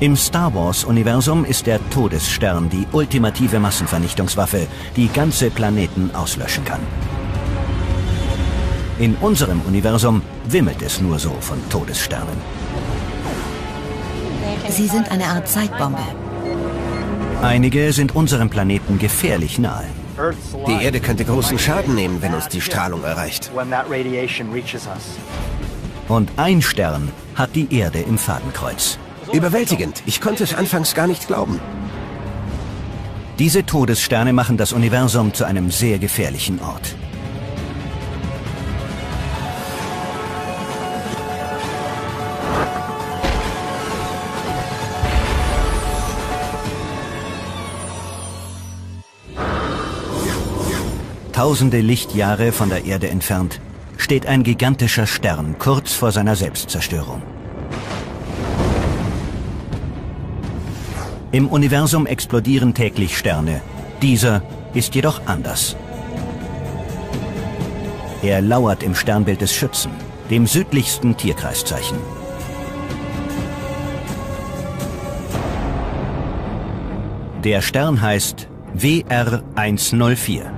Im Star Wars-Universum ist der Todesstern die ultimative Massenvernichtungswaffe, die ganze Planeten auslöschen kann. In unserem Universum wimmelt es nur so von Todessternen. Sie sind eine Art Zeitbombe. Einige sind unserem Planeten gefährlich nahe. Die Erde könnte großen Schaden nehmen, wenn uns die Strahlung erreicht. Und ein Stern hat die Erde im Fadenkreuz. Überwältigend. Ich konnte es anfangs gar nicht glauben. Diese Todessterne machen das Universum zu einem sehr gefährlichen Ort. Tausende Lichtjahre von der Erde entfernt steht ein gigantischer Stern kurz vor seiner Selbstzerstörung. Im Universum explodieren täglich Sterne. Dieser ist jedoch anders. Er lauert im Sternbild des Schützen, dem südlichsten Tierkreiszeichen. Der Stern heißt WR 104.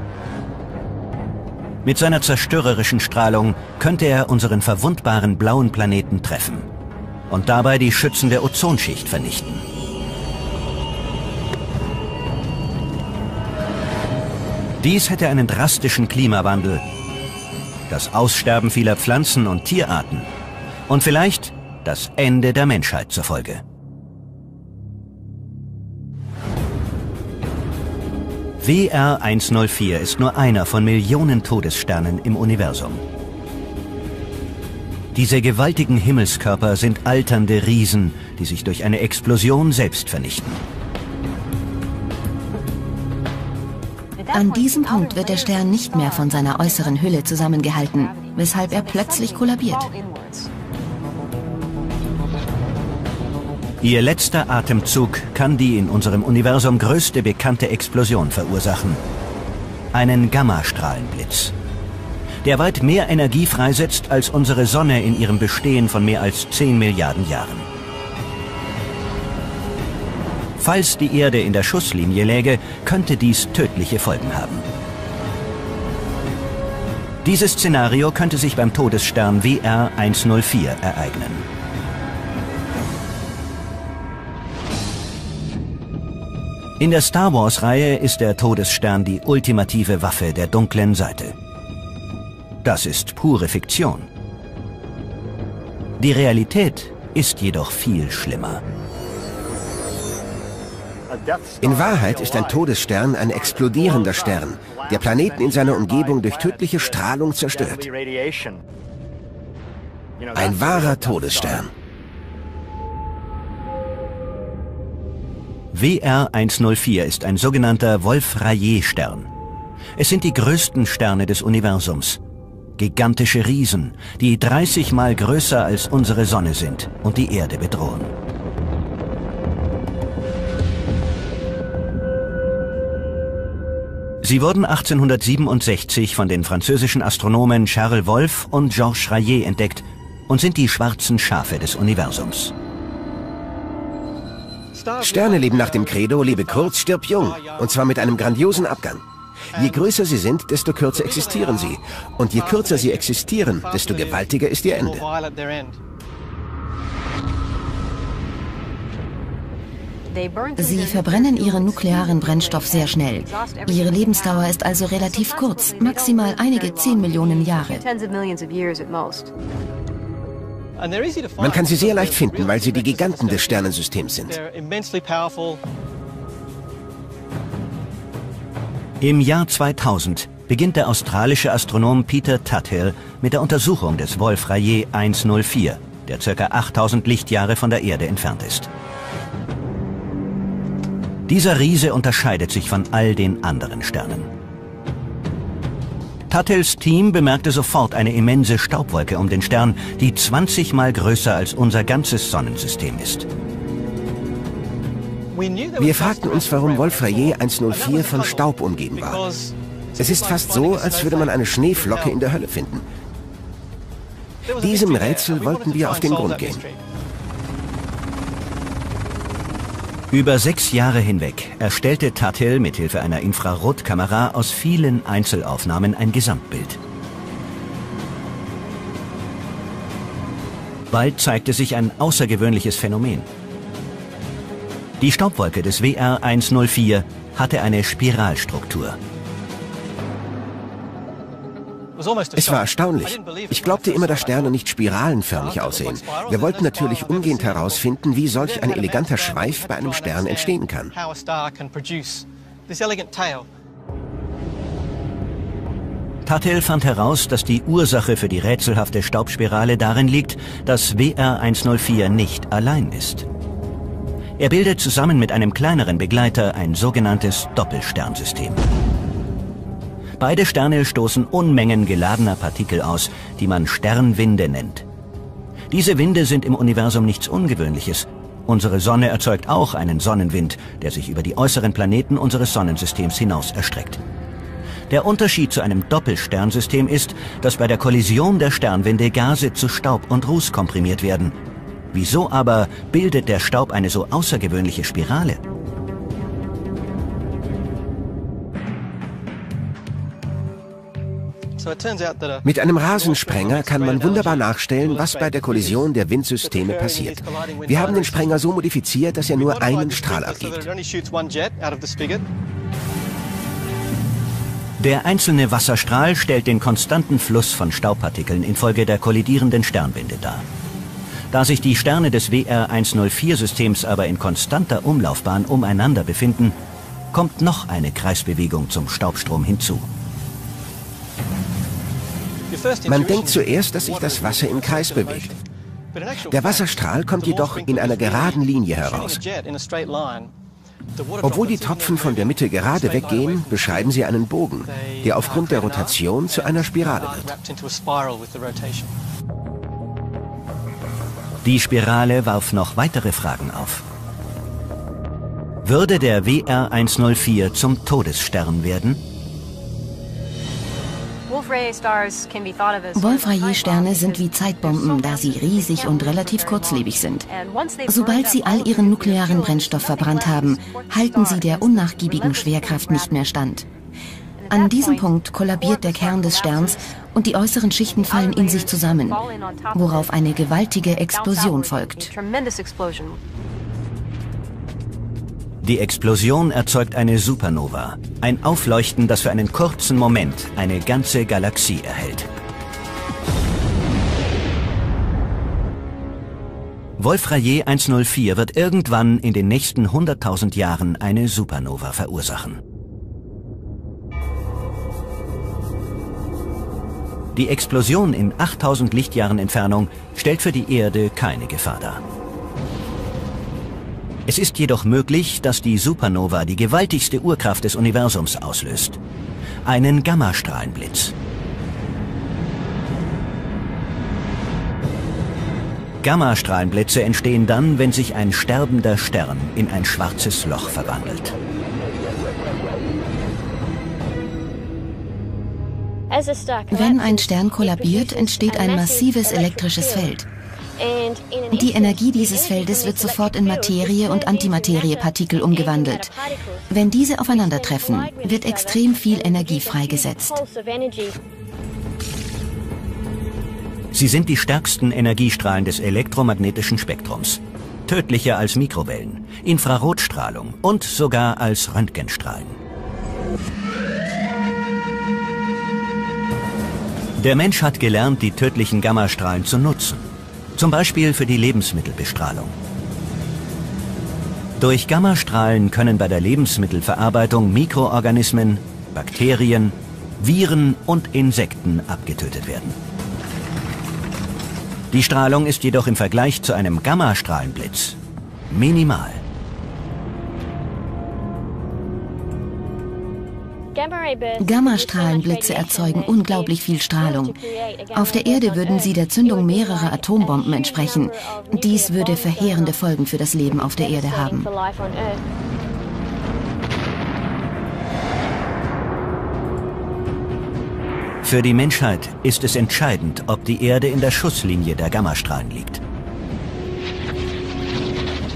Mit seiner zerstörerischen Strahlung könnte er unseren verwundbaren blauen Planeten treffen und dabei die schützende Ozonschicht vernichten. Dies hätte einen drastischen Klimawandel, das Aussterben vieler Pflanzen- und Tierarten und vielleicht das Ende der Menschheit zur Folge. WR 104 ist nur einer von Millionen Todessternen im Universum. Diese gewaltigen Himmelskörper sind alternde Riesen, die sich durch eine Explosion selbst vernichten. An diesem Punkt wird der Stern nicht mehr von seiner äußeren Hülle zusammengehalten, weshalb er plötzlich kollabiert. Ihr letzter Atemzug kann die in unserem Universum größte bekannte Explosion verursachen. Einen Gammastrahlenblitz. Der weit mehr Energie freisetzt als unsere Sonne in ihrem Bestehen von mehr als 10 Milliarden Jahren. Falls die Erde in der Schusslinie läge, könnte dies tödliche Folgen haben. Dieses Szenario könnte sich beim Todesstern WR 104 ereignen. In der Star Wars-Reihe ist der Todesstern die ultimative Waffe der dunklen Seite. Das ist pure Fiktion. Die Realität ist jedoch viel schlimmer. In Wahrheit ist ein Todesstern ein explodierender Stern, der Planeten in seiner Umgebung durch tödliche Strahlung zerstört. Ein wahrer Todesstern. WR 104 ist ein sogenannter Wolf-Rayet-Stern. Es sind die größten Sterne des Universums. Gigantische Riesen, die 30 mal größer als unsere Sonne sind und die Erde bedrohen. Sie wurden 1867 von den französischen Astronomen Charles Wolf und Georges Rayet entdeckt und sind die schwarzen Schafe des Universums. Sterne leben nach dem Credo, lebe kurz, stirb jung. Und zwar mit einem grandiosen Abgang. Je größer sie sind, desto kürzer existieren sie. Und je kürzer sie existieren, desto gewaltiger ist ihr Ende. Sie verbrennen ihren nuklearen Brennstoff sehr schnell. Ihre Lebensdauer ist also relativ kurz, maximal einige 10 Millionen Jahre. Man kann sie sehr leicht finden, weil sie die Giganten des Sternensystems sind. Im Jahr 2000 beginnt der australische Astronom Peter Tuthill mit der Untersuchung des Wolf-Rayet 104, der ca. 8000 Lichtjahre von der Erde entfernt ist. Dieser Riese unterscheidet sich von all den anderen Sternen. Tattels Team bemerkte sofort eine immense Staubwolke um den Stern, die 20 mal größer als unser ganzes Sonnensystem ist. Wir fragten uns, warum Wolf-Rayet 104 von Staub umgeben war. Es ist fast so, als würde man eine Schneeflocke in der Hölle finden. Diesem Rätsel wollten wir auf den Grund gehen. Über sechs Jahre hinweg erstellte Tuthill mithilfe einer Infrarotkamera aus vielen Einzelaufnahmen ein Gesamtbild. Bald zeigte sich ein außergewöhnliches Phänomen. Die Staubwolke des WR 104 hatte eine Spiralstruktur. Es war erstaunlich. Ich glaubte immer, dass Sterne nicht spiralenförmig aussehen. Wir wollten natürlich umgehend herausfinden, wie solch ein eleganter Schweif bei einem Stern entstehen kann. Tuthill fand heraus, dass die Ursache für die rätselhafte Staubspirale darin liegt, dass WR 104 nicht allein ist. Er bildet zusammen mit einem kleineren Begleiter ein sogenanntes Doppelsternsystem. Beide Sterne stoßen Unmengen geladener Partikel aus, die man Sternwinde nennt. Diese Winde sind im Universum nichts Ungewöhnliches. Unsere Sonne erzeugt auch einen Sonnenwind, der sich über die äußeren Planeten unseres Sonnensystems hinaus erstreckt. Der Unterschied zu einem Doppelsternsystem ist, dass bei der Kollision der Sternwinde Gase zu Staub und Ruß komprimiert werden, Wieso aber bildet der Staub eine so außergewöhnliche Spirale? Mit einem Rasensprenger kann man wunderbar nachstellen, was bei der Kollision der Windsysteme passiert. Wir haben den Sprenger so modifiziert, dass er nur einen Strahl abgibt. Der einzelne Wasserstrahl stellt den konstanten Fluss von Staubpartikeln infolge der kollidierenden Sternwinde dar. Da sich die Sterne des WR104-Systems aber in konstanter Umlaufbahn umeinander befinden, kommt noch eine Kreisbewegung zum Staubstrom hinzu. Man denkt zuerst, dass sich das Wasser im Kreis bewegt. Der Wasserstrahl kommt jedoch in einer geraden Linie heraus. Obwohl die Tropfen von der Mitte gerade weggehen, beschreiben sie einen Bogen, der aufgrund der Rotation zu einer Spirale wird. Die Spirale warf noch weitere Fragen auf. Würde der WR104 zum Todesstern werden? Wolf-Rayet-Sterne sind wie Zeitbomben, da sie riesig und relativ kurzlebig sind. Sobald sie all ihren nuklearen Brennstoff verbrannt haben, halten sie der unnachgiebigen Schwerkraft nicht mehr stand. An diesem Punkt kollabiert der Kern des Sterns und die äußeren Schichten fallen in sich zusammen, worauf eine gewaltige Explosion folgt. Die Explosion erzeugt eine Supernova, ein Aufleuchten, das für einen kurzen Moment eine ganze Galaxie erhält. Wolf-Rayet 104 wird irgendwann in den nächsten 100.000 Jahren eine Supernova verursachen. Die Explosion in 8000 Lichtjahren Entfernung stellt für die Erde keine Gefahr dar. Es ist jedoch möglich, dass die Supernova die gewaltigste Urkraft des Universums auslöst. Einen Gammastrahlenblitz. Gammastrahlenblitze entstehen dann, wenn sich ein sterbender Stern in ein schwarzes Loch verwandelt. Wenn ein Stern kollabiert, entsteht ein massives elektrisches Feld. Die Energie dieses Feldes wird sofort in Materie und Antimateriepartikel umgewandelt. Wenn diese aufeinandertreffen, wird extrem viel Energie freigesetzt. Sie sind die stärksten Energiestrahlen des elektromagnetischen Spektrums. Tödlicher als Mikrowellen, Infrarotstrahlung und sogar als Röntgenstrahlen. Der Mensch hat gelernt, die tödlichen Gammastrahlen zu nutzen. Zum Beispiel für die Lebensmittelbestrahlung. Durch Gammastrahlen können bei der Lebensmittelverarbeitung Mikroorganismen, Bakterien, Viren und Insekten abgetötet werden. Die Strahlung ist jedoch im Vergleich zu einem Gammastrahlenblitz minimal. Gammastrahlenblitze erzeugen unglaublich viel Strahlung. Auf der Erde würden sie der Zündung mehrerer Atombomben entsprechen. Dies würde verheerende Folgen für das Leben auf der Erde haben. Für die Menschheit ist es entscheidend, ob die Erde in der Schusslinie der Gammastrahlen liegt.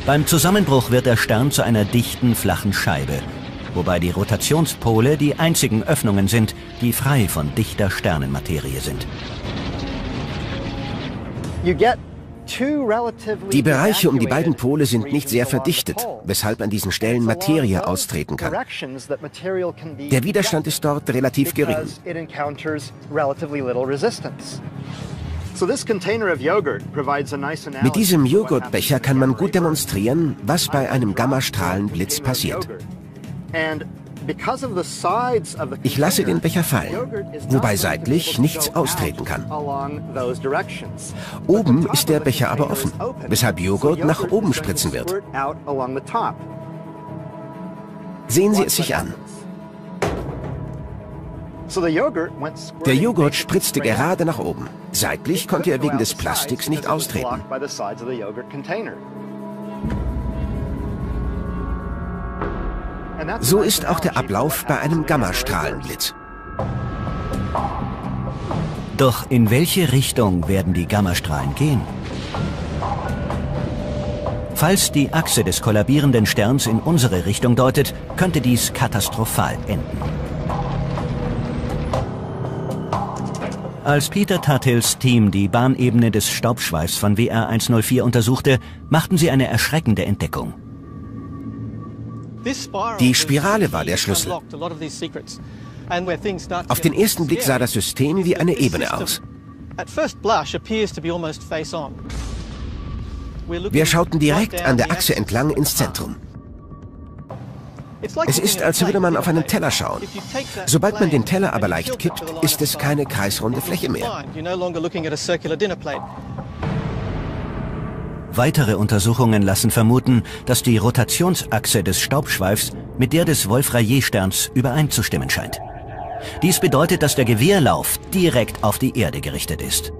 Beim Zusammenbruch wird der Stern zu einer dichten, flachen Scheibe, wobei die Rotationspole die einzigen Öffnungen sind, die frei von dichter Sternenmaterie sind. Die Bereiche um die beiden Pole sind nicht sehr verdichtet, weshalb an diesen Stellen Materie austreten kann. Der Widerstand ist dort relativ gering. Mit diesem Joghurtbecher kann man gut demonstrieren, was bei einem Gammastrahlenblitz passiert. Ich lasse den Becher fallen, wobei seitlich nichts austreten kann. Oben ist der Becher aber offen, weshalb Joghurt nach oben spritzen wird. Sehen Sie es sich an. Der Joghurt spritzte gerade nach oben. Seitlich konnte er wegen des Plastiks nicht austreten. So ist auch der Ablauf bei einem Gammastrahlenblitz. Doch in welche Richtung werden die Gammastrahlen gehen? Falls die Achse des kollabierenden Sterns in unsere Richtung deutet, könnte dies katastrophal enden. Als Peter Tuttils Team die Bahnebene des Staubschweifs von WR 104 untersuchte, machten sie eine erschreckende Entdeckung. Die Spirale war der Schlüssel. Auf den ersten Blick sah das System wie eine Ebene aus. Wir schauten direkt an der Achse entlang ins Zentrum. Es ist, als würde man auf einen Teller schauen. Sobald man den Teller aber leicht kippt, ist es keine kreisrunde Fläche mehr. Weitere Untersuchungen lassen vermuten, dass die Rotationsachse des Staubschweifs mit der des Wolf-Rayet-Sterns übereinzustimmen scheint. Dies bedeutet, dass der Gewehrlauf direkt auf die Erde gerichtet ist.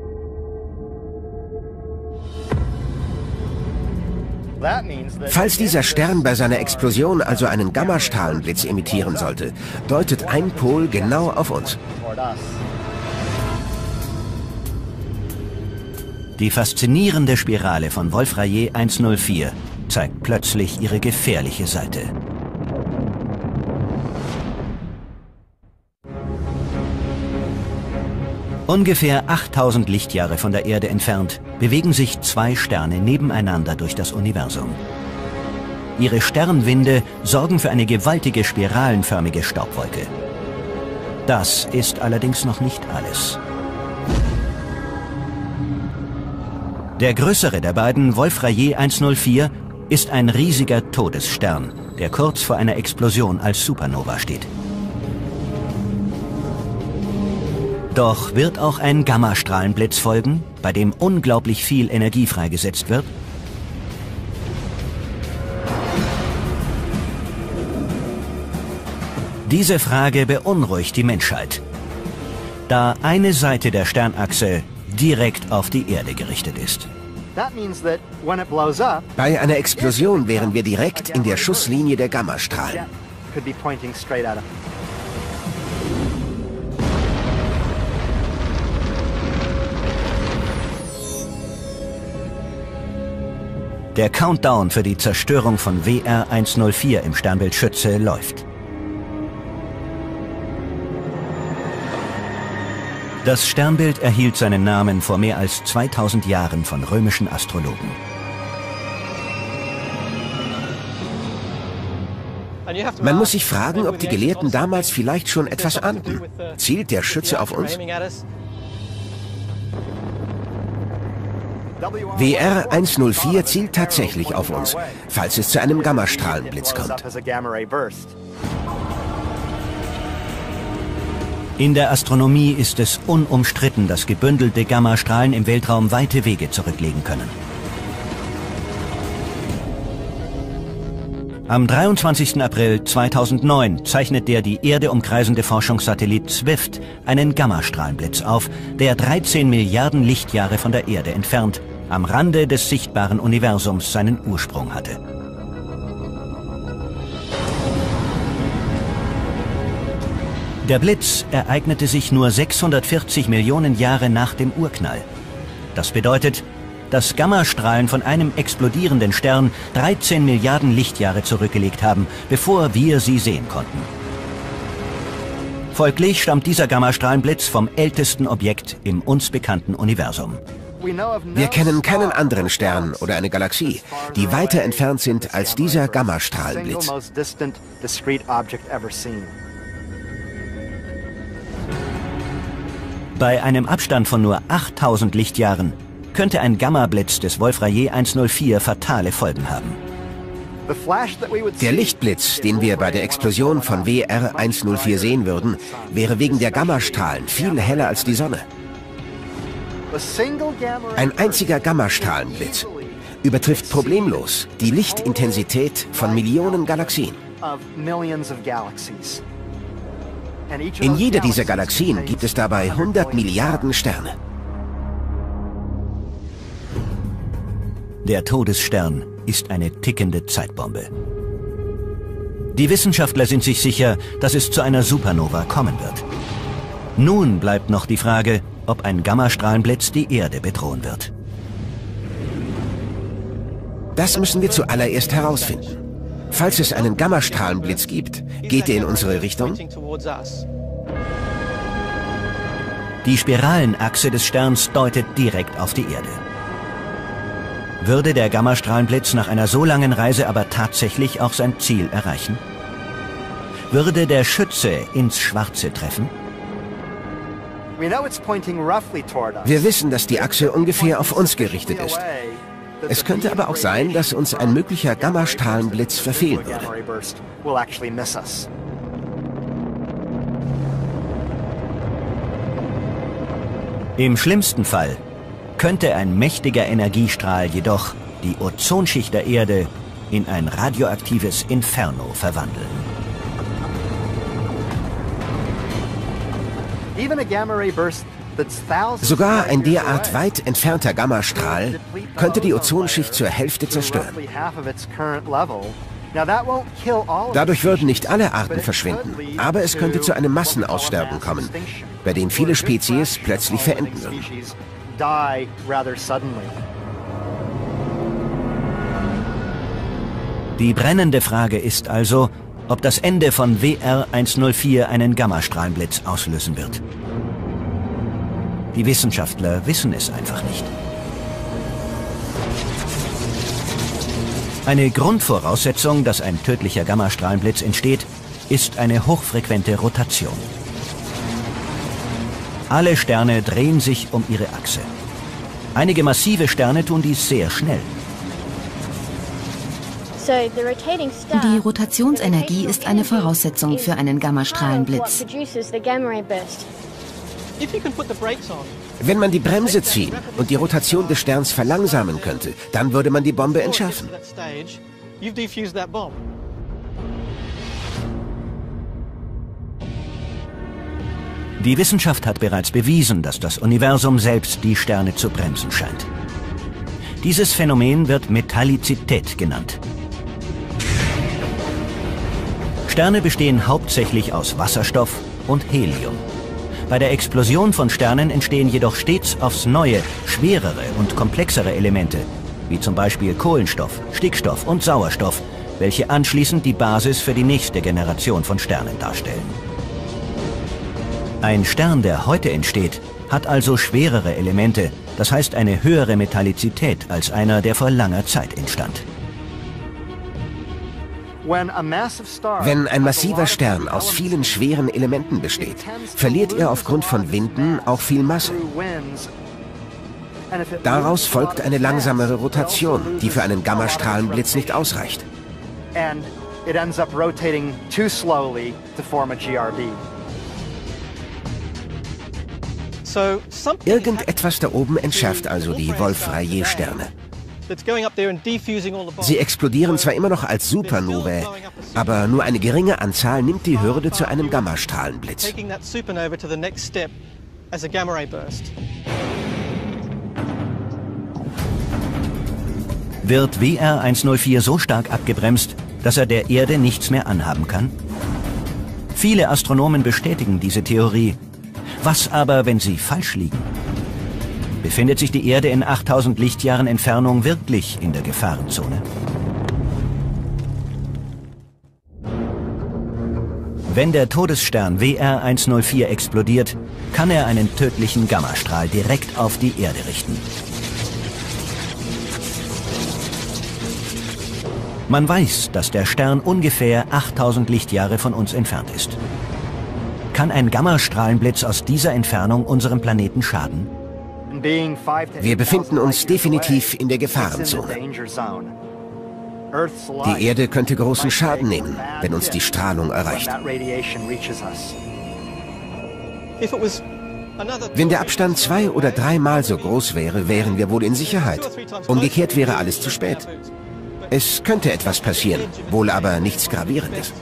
Falls dieser Stern bei seiner Explosion also einen Gammastrahlenblitz emittieren sollte, deutet ein Pol genau auf uns. Die faszinierende Spirale von Wolf-Rayet 104 zeigt plötzlich ihre gefährliche Seite. Ungefähr 8000 Lichtjahre von der Erde entfernt bewegen sich zwei Sterne nebeneinander durch das Universum. Ihre Sternwinde sorgen für eine gewaltige spiralenförmige Staubwolke. Das ist allerdings noch nicht alles. Der größere der beiden, Wolf-Rayet 104, ist ein riesiger Todesstern, der kurz vor einer Explosion als Supernova steht. Doch wird auch ein Gammastrahlenblitz folgen, bei dem unglaublich viel Energie freigesetzt wird? Diese Frage beunruhigt die Menschheit, da eine Seite der Sternachse direkt auf die Erde gerichtet ist. Bei einer Explosion wären wir direkt in der Schusslinie der Gammastrahlen. Der Countdown für die Zerstörung von WR 104 im Sternbild Schütze läuft. Das Sternbild erhielt seinen Namen vor mehr als 2000 Jahren von römischen Astrologen. Man muss sich fragen, ob die Gelehrten damals vielleicht schon etwas ahnten. Zielt der Schütze auf uns? WR 104 zielt tatsächlich auf uns, falls es zu einem Gammastrahlenblitz kommt. In der Astronomie ist es unumstritten, dass gebündelte Gammastrahlen im Weltraum weite Wege zurücklegen können. Am 23. April 2009 zeichnet der die Erde umkreisende Forschungssatellit SWIFT einen Gammastrahlenblitz auf, der 13 Milliarden Lichtjahre von der Erde entfernt, am Rande des sichtbaren Universums seinen Ursprung hatte. Der Blitz ereignete sich nur 640 Millionen Jahre nach dem Urknall. Das bedeutet, dass Gammastrahlen von einem explodierenden Stern 13 Milliarden Lichtjahre zurückgelegt haben, bevor wir sie sehen konnten. Folglich stammt dieser Gammastrahlenblitz vom ältesten Objekt im uns bekannten Universum. Wir kennen keinen anderen Stern oder eine Galaxie, die weiter entfernt sind als dieser Gammastrahlenblitz. Bei einem Abstand von nur 8000 Lichtjahren könnte ein Gammablitz des Wolf-Rayet 104 fatale Folgen haben. Der Lichtblitz, den wir bei der Explosion von WR 104 sehen würden, wäre wegen der Gammastrahlen viel heller als die Sonne. Ein einziger Gammastrahlenblitz übertrifft problemlos die Lichtintensität von Millionen Galaxien. In jeder dieser Galaxien gibt es dabei 100 Milliarden Sterne. Der Todesstern ist eine tickende Zeitbombe. Die Wissenschaftler sind sich sicher, dass es zu einer Supernova kommen wird. Nun bleibt noch die Frage, ob ein Gammastrahlenblitz die Erde bedrohen wird. Das müssen wir zuallererst herausfinden. Falls es einen Gammastrahlenblitz gibt, geht er in unsere Richtung? Die Spiralenachse des Sterns deutet direkt auf die Erde. Würde der Gammastrahlenblitz nach einer so langen Reise aber tatsächlich auch sein Ziel erreichen? Würde der Schütze ins Schwarze treffen? Wir wissen, dass die Achse ungefähr auf uns gerichtet ist. Es könnte aber auch sein, dass uns ein möglicher Gammastrahlenblitz verfehlen würde. Im schlimmsten Fall könnte ein mächtiger Energiestrahl jedoch die Ozonschicht der Erde in ein radioaktives Inferno verwandeln. Sogar ein derart weit entfernter Gammastrahl könnte die Ozonschicht zur Hälfte zerstören. Dadurch würden nicht alle Arten verschwinden, aber es könnte zu einem Massenaussterben kommen, bei dem viele Spezies plötzlich verenden würden. Die brennende Frage ist also, ob das Ende von WR 104 einen Gammastrahlenblitz auslösen wird. Die Wissenschaftler wissen es einfach nicht. Eine Grundvoraussetzung, dass ein tödlicher Gammastrahlenblitz entsteht, ist eine hochfrequente Rotation. Alle Sterne drehen sich um ihre Achse. Einige massive Sterne tun dies sehr schnell. Die Rotationsenergie ist eine Voraussetzung für einen Gammastrahlenblitz. Wenn man die Bremse ziehen und die Rotation des Sterns verlangsamen könnte, dann würde man die Bombe entschärfen. Die Wissenschaft hat bereits bewiesen, dass das Universum selbst die Sterne zu bremsen scheint. Dieses Phänomen wird Metallizität genannt. Sterne bestehen hauptsächlich aus Wasserstoff und Helium. Bei der Explosion von Sternen entstehen jedoch stets aufs Neue schwerere und komplexere Elemente, wie zum Beispiel Kohlenstoff, Stickstoff und Sauerstoff, welche anschließend die Basis für die nächste Generation von Sternen darstellen. Ein Stern, der heute entsteht, hat also schwerere Elemente, das heißt eine höhere Metallizität als einer, der vor langer Zeit entstand. Wenn ein massiver Stern aus vielen schweren Elementen besteht, verliert er aufgrund von Winden auch viel Masse. Daraus folgt eine langsamere Rotation, die für einen Gammastrahlenblitz nicht ausreicht. Irgendetwas da oben entschärft also die Wolf-Rayet-Sterne. Sie explodieren zwar immer noch als Supernovae, aber nur eine geringe Anzahl nimmt die Hürde zu einem Gammastrahlenblitz. Wird WR 104 so stark abgebremst, dass er der Erde nichts mehr anhaben kann? Viele Astronomen bestätigen diese Theorie. Was aber, wenn sie falsch liegen? Befindet sich die Erde in 8000 Lichtjahren Entfernung wirklich in der Gefahrenzone? Wenn der Todesstern WR104 explodiert, kann er einen tödlichen Gammastrahl direkt auf die Erde richten. Man weiß, dass der Stern ungefähr 8000 Lichtjahre von uns entfernt ist. Kann ein Gammastrahlenblitz aus dieser Entfernung unserem Planeten schaden? Wir befinden uns definitiv in der Gefahrenzone. Die Erde könnte großen Schaden nehmen, wenn uns die Strahlung erreicht. Wenn der Abstand zwei oder dreimal so groß wäre, wären wir wohl in Sicherheit. Umgekehrt wäre alles zu spät. Es könnte etwas passieren, wohl aber nichts Gravierendes.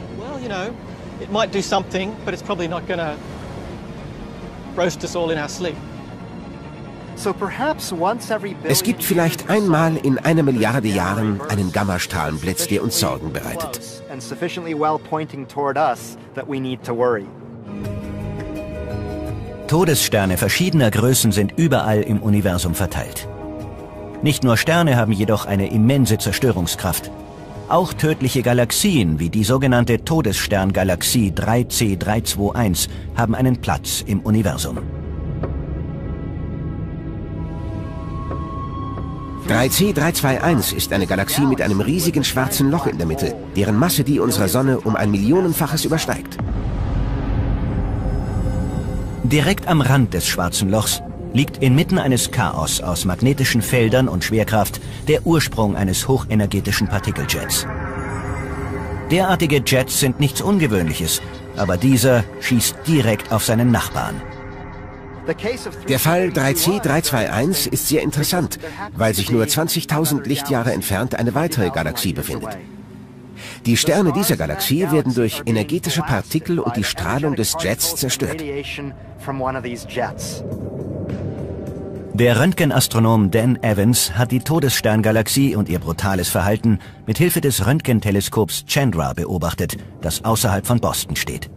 Es gibt vielleicht einmal in einer Milliarde Jahren einen Gammastrahlenblitz, der uns Sorgen bereitet. Todessterne verschiedener Größen sind überall im Universum verteilt. Nicht nur Sterne haben jedoch eine immense Zerstörungskraft. Auch tödliche Galaxien wie die sogenannte Todessterngalaxie 3C321 haben einen Platz im Universum. 3C321 ist eine Galaxie mit einem riesigen schwarzen Loch in der Mitte, deren Masse die unserer Sonne um ein Millionenfaches übersteigt. Direkt am Rand des schwarzen Lochs liegt inmitten eines Chaos aus magnetischen Feldern und Schwerkraft der Ursprung eines hochenergetischen Partikeljets. Derartige Jets sind nichts Ungewöhnliches, aber dieser schießt direkt auf seinen Nachbarn. Der Fall 3C321 ist sehr interessant, weil sich nur 20.000 Lichtjahre entfernt eine weitere Galaxie befindet. Die Sterne dieser Galaxie werden durch energetische Partikel und die Strahlung des Jets zerstört. Der Röntgenastronom Dan Evans hat die Todessterngalaxie und ihr brutales Verhalten mit Hilfe des Röntgenteleskops Chandra beobachtet, das außerhalb von Boston steht.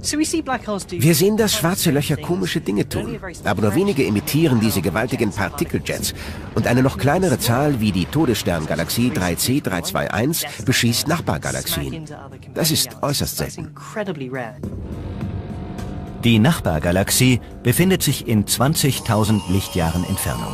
Wir sehen, dass schwarze Löcher komische Dinge tun, aber nur wenige emittieren diese gewaltigen Partikeljets und eine noch kleinere Zahl wie die Todessterngalaxie 3C321 beschießt Nachbargalaxien. Das ist äußerst selten. Die Nachbargalaxie befindet sich in 20.000 Lichtjahren Entfernung.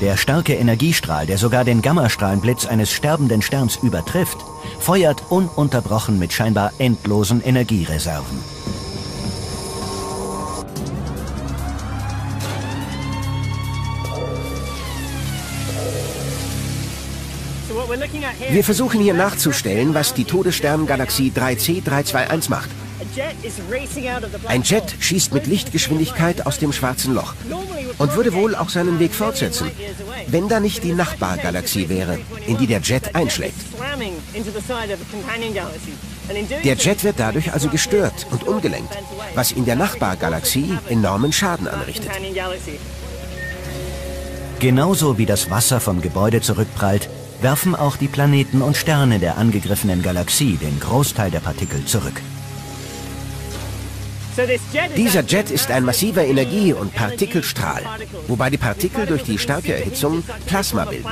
Der starke Energiestrahl, der sogar den Gammastrahlenblitz eines sterbenden Sterns übertrifft, feuert ununterbrochen mit scheinbar endlosen Energiereserven. Wir versuchen hier nachzustellen, was die Todessterngalaxie 3C321 macht. Ein Jet schießt mit Lichtgeschwindigkeit aus dem schwarzen Loch und würde wohl auch seinen Weg fortsetzen, wenn da nicht die Nachbargalaxie wäre, in die der Jet einschlägt. Der Jet wird dadurch also gestört und umgelenkt, was in der Nachbargalaxie enormen Schaden anrichtet. Genauso wie das Wasser vom Gebäude zurückprallt, werfen auch die Planeten und Sterne der angegriffenen Galaxie den Großteil der Partikel zurück. Dieser Jet ist ein massiver Energie- und Partikelstrahl, wobei die Partikel durch die starke Erhitzung Plasma bilden.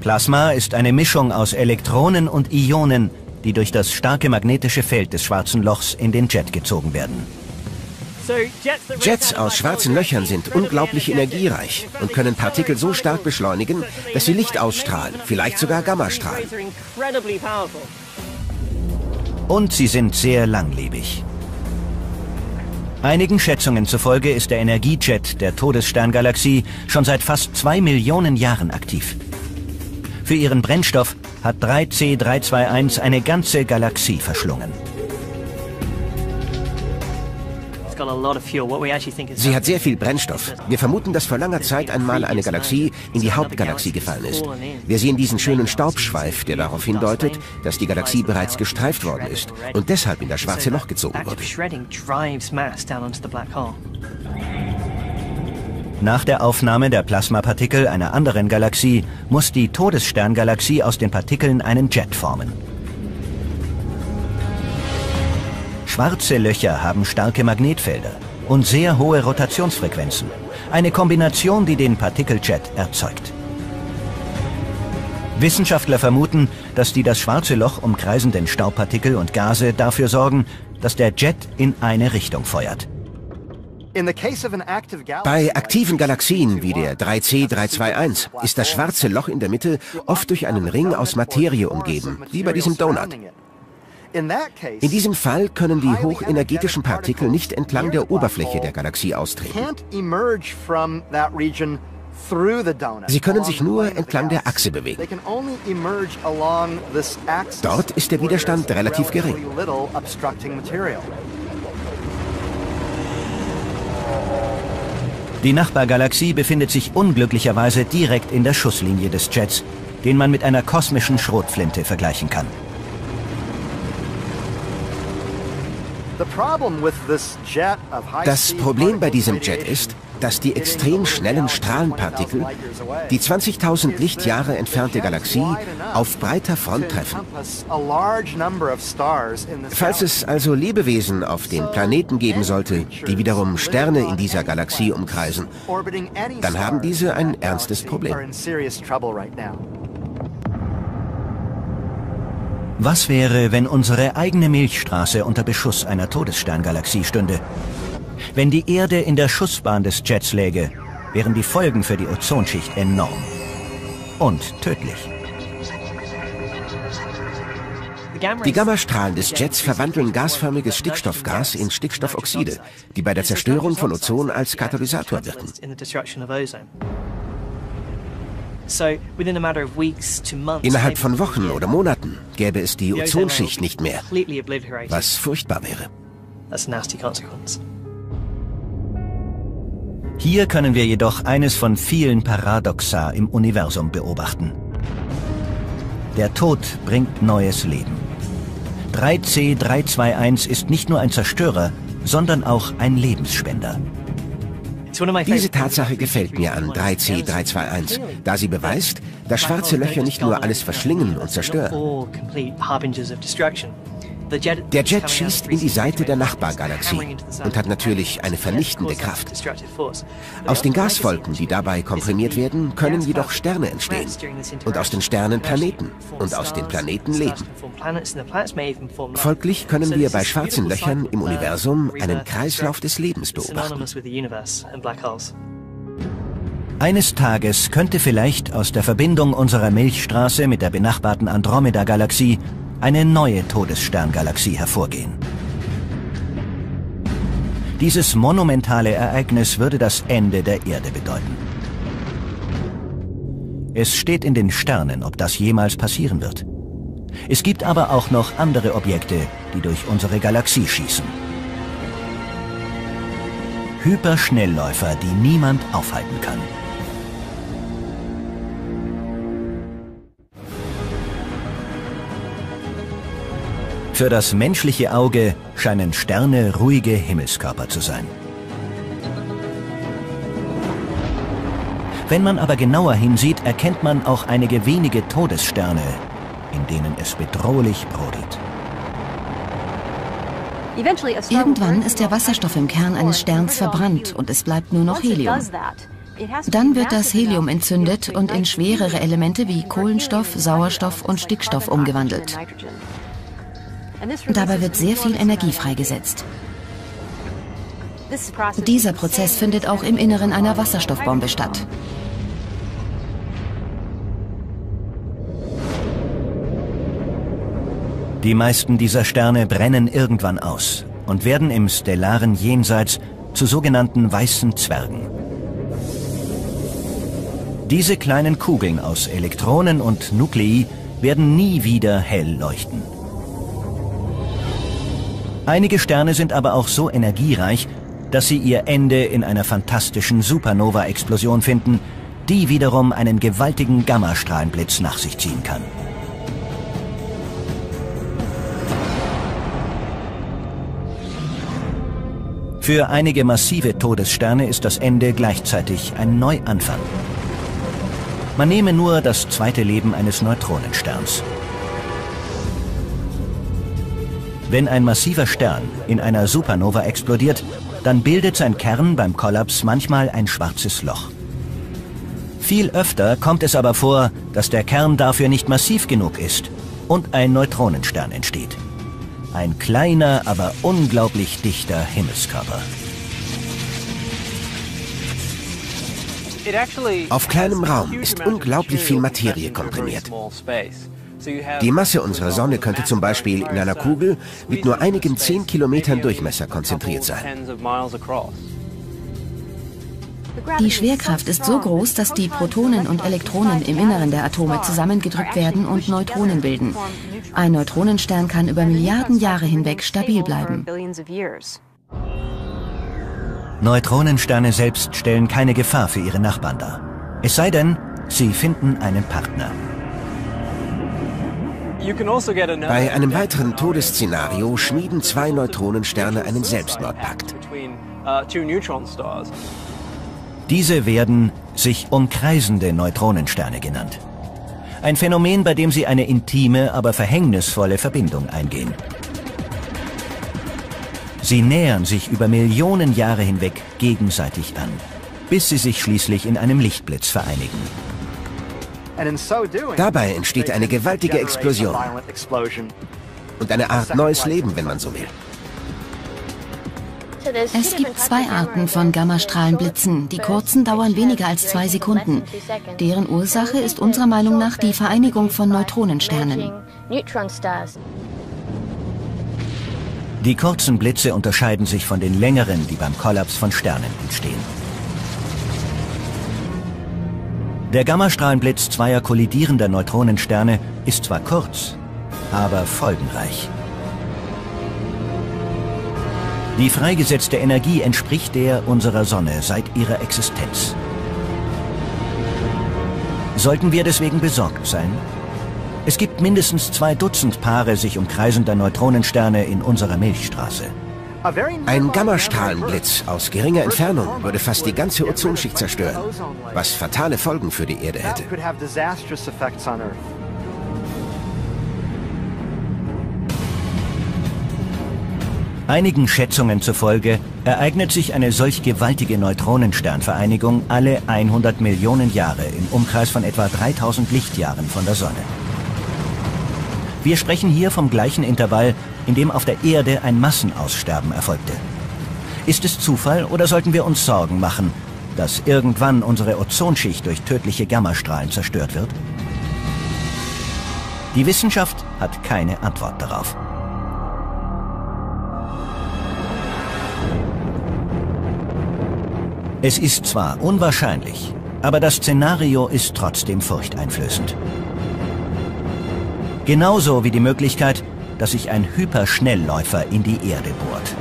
Plasma ist eine Mischung aus Elektronen und Ionen, die durch das starke magnetische Feld des schwarzen Lochs in den Jet gezogen werden. Jets aus schwarzen Löchern sind unglaublich energiereich und können Partikel so stark beschleunigen, dass sie Licht ausstrahlen, vielleicht sogar Gammastrahlen. Und sie sind sehr langlebig. Einigen Schätzungen zufolge ist der Energiejet der Todessterngalaxie schon seit fast zwei Millionen Jahren aktiv. Für ihren Brennstoff hat 3C321 eine ganze Galaxie verschlungen. Sie hat sehr viel Brennstoff. Wir vermuten, dass vor langer Zeit einmal eine Galaxie in die Hauptgalaxie gefallen ist. Wir sehen diesen schönen Staubschweif, der darauf hindeutet, dass die Galaxie bereits gestreift worden ist und deshalb in das schwarze Loch gezogen wurde. Nach der Aufnahme der Plasmapartikel einer anderen Galaxie muss die Todessterngalaxie aus den Partikeln einen Jet formen. Schwarze Löcher haben starke Magnetfelder und sehr hohe Rotationsfrequenzen. Eine Kombination, die den Partikeljet erzeugt. Wissenschaftler vermuten, dass die das schwarze Loch umkreisenden Staubpartikel und Gase dafür sorgen, dass der Jet in eine Richtung feuert. Bei aktiven Galaxien wie der 3C321 ist das schwarze Loch in der Mitte oft durch einen Ring aus Materie umgeben, wie bei diesem Donut. In diesem Fall können die hochenergetischen Partikel nicht entlang der Oberfläche der Galaxie austreten. Sie können sich nur entlang der Achse bewegen. Dort ist der Widerstand relativ gering. Die Nachbargalaxie befindet sich unglücklicherweise direkt in der Schusslinie des Jets, den man mit einer kosmischen Schrotflinte vergleichen kann. Das Problem bei diesem Jet ist, dass die extrem schnellen Strahlenpartikel die 20.000 Lichtjahre entfernte Galaxie auf breiter Front treffen. Falls es also Lebewesen auf dem Planeten geben sollte, die wiederum Sterne in dieser Galaxie umkreisen, dann haben diese ein ernstes Problem. Was wäre, wenn unsere eigene Milchstraße unter Beschuss einer Todessterngalaxie stünde? Wenn die Erde in der Schussbahn des Jets läge, wären die Folgen für die Ozonschicht enorm. Und tödlich. Die Gammastrahlen des Jets verwandeln gasförmiges Stickstoffgas in Stickstoffoxide, die bei der Zerstörung von Ozon als Katalysator wirken. Innerhalb von Wochen oder Monaten gäbe es die Ozonschicht nicht mehr, was furchtbar wäre. Hier können wir jedoch eines von vielen Paradoxa im Universum beobachten. Der Tod bringt neues Leben. 3C321 ist nicht nur ein Zerstörer, sondern auch ein Lebensspender. Diese Tatsache gefällt mir an 3C321, da sie beweist, dass schwarze Löcher nicht nur alles verschlingen und zerstören. Der Jet schießt in die Seite der Nachbargalaxie und hat natürlich eine vernichtende Kraft. Aus den Gaswolken, die dabei komprimiert werden, können jedoch Sterne entstehen. Und aus den Sternen Planeten. Und aus den Planeten Leben. Folglich können wir bei schwarzen Löchern im Universum einen Kreislauf des Lebens beobachten. Eines Tages könnte vielleicht aus der Verbindung unserer Milchstraße mit der benachbarten Andromeda-Galaxie eine neue Todessterngalaxie hervorgehen. Dieses monumentale Ereignis würde das Ende der Erde bedeuten. Es steht in den Sternen, ob das jemals passieren wird. Es gibt aber auch noch andere Objekte, die durch unsere Galaxie schießen. Hyperschnellläufer, die niemand aufhalten kann. Für das menschliche Auge scheinen Sterne ruhige Himmelskörper zu sein. Wenn man aber genauer hinsieht, erkennt man auch einige wenige Todessterne, in denen es bedrohlich brodelt. Irgendwann ist der Wasserstoff im Kern eines Sterns verbrannt und es bleibt nur noch Helium. Dann wird das Helium entzündet und in schwerere Elemente wie Kohlenstoff, Sauerstoff und Stickstoff umgewandelt. Dabei wird sehr viel Energie freigesetzt. Dieser Prozess findet auch im Inneren einer Wasserstoffbombe statt. Die meisten dieser Sterne brennen irgendwann aus und werden im stellaren Jenseits zu sogenannten weißen Zwergen. Diese kleinen Kugeln aus Elektronen und Nuklei werden nie wieder hell leuchten. Einige Sterne sind aber auch so energiereich, dass sie ihr Ende in einer fantastischen Supernova-Explosion finden, die wiederum einen gewaltigen Gammastrahlenblitz nach sich ziehen kann. Für einige massive Todessterne ist das Ende gleichzeitig ein Neuanfang. Man nehme nur das zweite Leben eines Neutronensterns. Wenn ein massiver Stern in einer Supernova explodiert, dann bildet sein Kern beim Kollaps manchmal ein schwarzes Loch. Viel öfter kommt es aber vor, dass der Kern dafür nicht massiv genug ist und ein Neutronenstern entsteht. Ein kleiner, aber unglaublich dichter Himmelskörper. Auf kleinem Raum ist unglaublich viel Materie komprimiert. Die Masse unserer Sonne könnte zum Beispiel in einer Kugel mit nur einigen 10 Kilometern Durchmesser konzentriert sein. Die Schwerkraft ist so groß, dass die Protonen und Elektronen im Inneren der Atome zusammengedrückt werden und Neutronen bilden. Ein Neutronenstern kann über Milliarden Jahre hinweg stabil bleiben. Neutronensterne selbst stellen keine Gefahr für ihre Nachbarn dar. Es sei denn, sie finden einen Partner. Also Bei einem weiteren Todesszenario schmieden zwei Neutronensterne einen Selbstmordpakt. Uh, Diese werden sich umkreisende Neutronensterne genannt. Ein Phänomen, bei dem sie eine intime, aber verhängnisvolle Verbindung eingehen. Sie nähern sich über Millionen Jahre hinweg gegenseitig an, bis sie sich schließlich in einem Lichtblitz vereinigen. Dabei entsteht eine gewaltige Explosion und eine Art neues Leben, wenn man so will. Es gibt zwei Arten von Gammastrahlenblitzen. Die kurzen dauern weniger als zwei Sekunden. Deren Ursache ist unserer Meinung nach die Vereinigung von Neutronensternen. Die kurzen Blitze unterscheiden sich von den längeren, die beim Kollaps von Sternen entstehen. Der Gammastrahlenblitz zweier kollidierender Neutronensterne ist zwar kurz, aber folgenreich. Die freigesetzte Energie entspricht der unserer Sonne seit ihrer Existenz. Sollten wir deswegen besorgt sein? Es gibt mindestens zwei Dutzend Paare sich umkreisender Neutronensterne in unserer Milchstraße. Ein Gammastrahlenblitz aus geringer Entfernung würde fast die ganze Ozonschicht zerstören, was fatale Folgen für die Erde hätte. Einigen Schätzungen zufolge ereignet sich eine solch gewaltige Neutronensternvereinigung alle 100 Millionen Jahre im Umkreis von etwa 3000 Lichtjahren von der Sonne. Wir sprechen hier vom gleichen Intervall, in dem auf der Erde ein Massenaussterben erfolgte. Ist es Zufall oder sollten wir uns Sorgen machen, dass irgendwann unsere Ozonschicht durch tödliche Gammastrahlen zerstört wird? Die Wissenschaft hat keine Antwort darauf. Es ist zwar unwahrscheinlich, aber das Szenario ist trotzdem furchteinflößend. Genauso wie die Möglichkeit, dass sich ein Hyperschnellläufer in die Erde bohrt.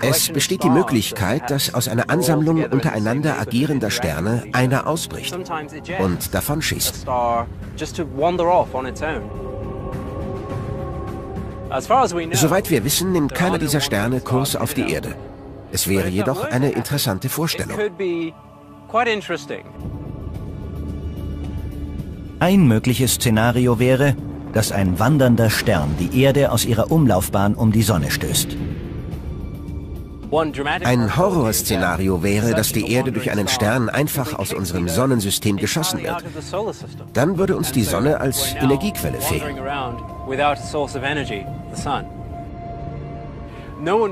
Es besteht die Möglichkeit, dass aus einer Ansammlung untereinander agierender Sterne einer ausbricht und davon schießt. Soweit wir wissen, nimmt keiner dieser Sterne Kurs auf die Erde. Es wäre jedoch eine interessante Vorstellung. Ein mögliches Szenario wäre, dass ein wandernder Stern die Erde aus ihrer Umlaufbahn um die Sonne stößt. Ein Horrorszenario wäre, dass die Erde durch einen Stern einfach aus unserem Sonnensystem geschossen wird. Dann würde uns die Sonne als Energiequelle fehlen.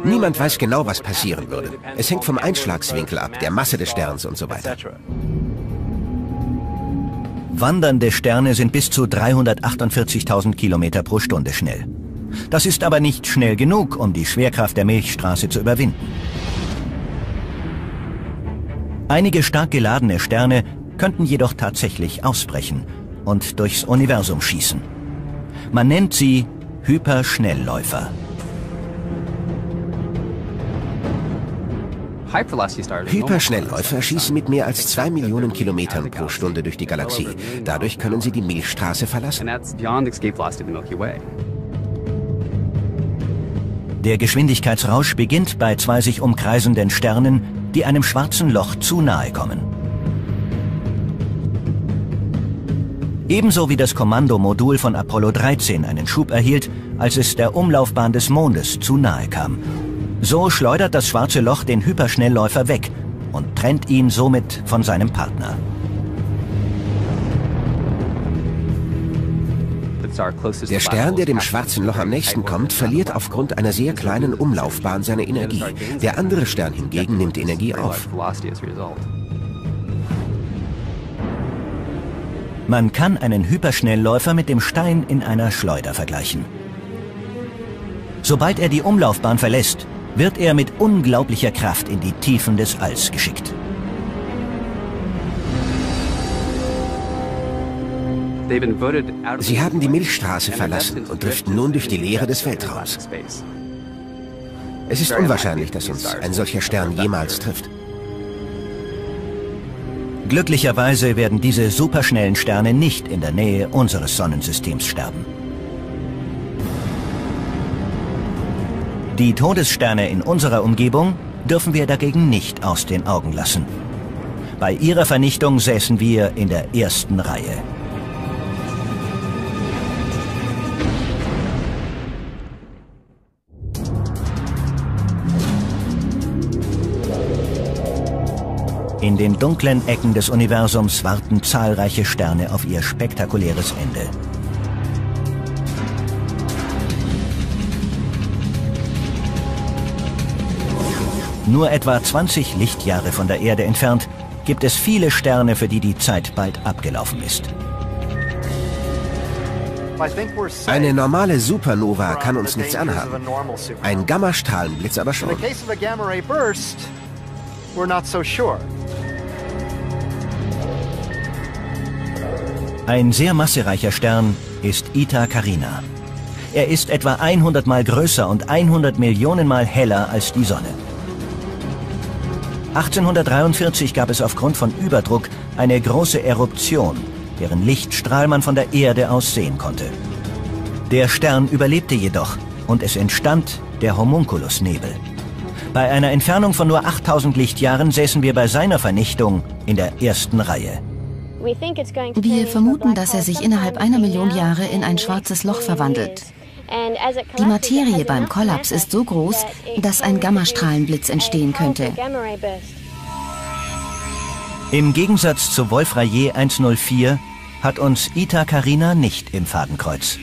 Niemand weiß genau, was passieren würde. Es hängt vom Einschlagswinkel ab, der Masse des Sterns und so weiter. Wandernde Sterne sind bis zu 348.000 Kilometer pro Stunde schnell. Das ist aber nicht schnell genug, um die Schwerkraft der Milchstraße zu überwinden. Einige stark geladene Sterne könnten jedoch tatsächlich ausbrechen und durchs Universum schießen. Man nennt sie Hyperschnellläufer. Hyperschnellläufer schießen mit mehr als zwei Millionen Kilometern pro Stunde durch die Galaxie. Dadurch können sie die Milchstraße verlassen. Der Geschwindigkeitsrausch beginnt bei zwei sich umkreisenden Sternen, die einem schwarzen Loch zu nahe kommen. Ebenso wie das Kommandomodul von Apollo 13 einen Schub erhielt, als es der Umlaufbahn des Mondes zu nahe kam. So schleudert das schwarze Loch den Hyperschnellläufer weg und trennt ihn somit von seinem Partner. Der Stern, der dem schwarzen Loch am nächsten kommt, verliert aufgrund einer sehr kleinen Umlaufbahn seine Energie. Der andere Stern hingegen nimmt Energie auf. Man kann einen Hyperschnellläufer mit dem Stein in einer Schleuder vergleichen. Sobald er die Umlaufbahn verlässt, wird er mit unglaublicher Kraft in die Tiefen des Alls geschickt. Sie haben die Milchstraße verlassen und driften nun durch die Leere des Weltraums. Es ist unwahrscheinlich, dass uns ein solcher Stern jemals trifft. Glücklicherweise werden diese superschnellen Sterne nicht in der Nähe unseres Sonnensystems sterben. Die Todessterne in unserer Umgebung dürfen wir dagegen nicht aus den Augen lassen. Bei ihrer Vernichtung säßen wir in der ersten Reihe. In den dunklen Ecken des Universums warten zahlreiche Sterne auf ihr spektakuläres Ende. Nur etwa 20 Lichtjahre von der Erde entfernt gibt es viele Sterne, für die die Zeit bald abgelaufen ist. Eine normale Supernova kann uns nichts anhaben. Ein Gammastrahlenblitz aber schon. Ein sehr massereicher Stern ist Ita Carina. Er ist etwa 100 Mal größer und 100 Millionen Mal heller als die Sonne. 1843 gab es aufgrund von Überdruck eine große Eruption, deren Lichtstrahl man von der Erde aus sehen konnte. Der Stern überlebte jedoch und es entstand der Homunculusnebel. Bei einer Entfernung von nur 8000 Lichtjahren säßen wir bei seiner Vernichtung in der ersten Reihe. Wir vermuten, dass er sich innerhalb einer Million Jahre in ein schwarzes Loch verwandelt. Die Materie beim Kollaps ist so groß, dass ein Gammastrahlenblitz entstehen könnte. Im Gegensatz zu Wolf-Rayet 104 hat uns Ita Carina nicht im Fadenkreuz.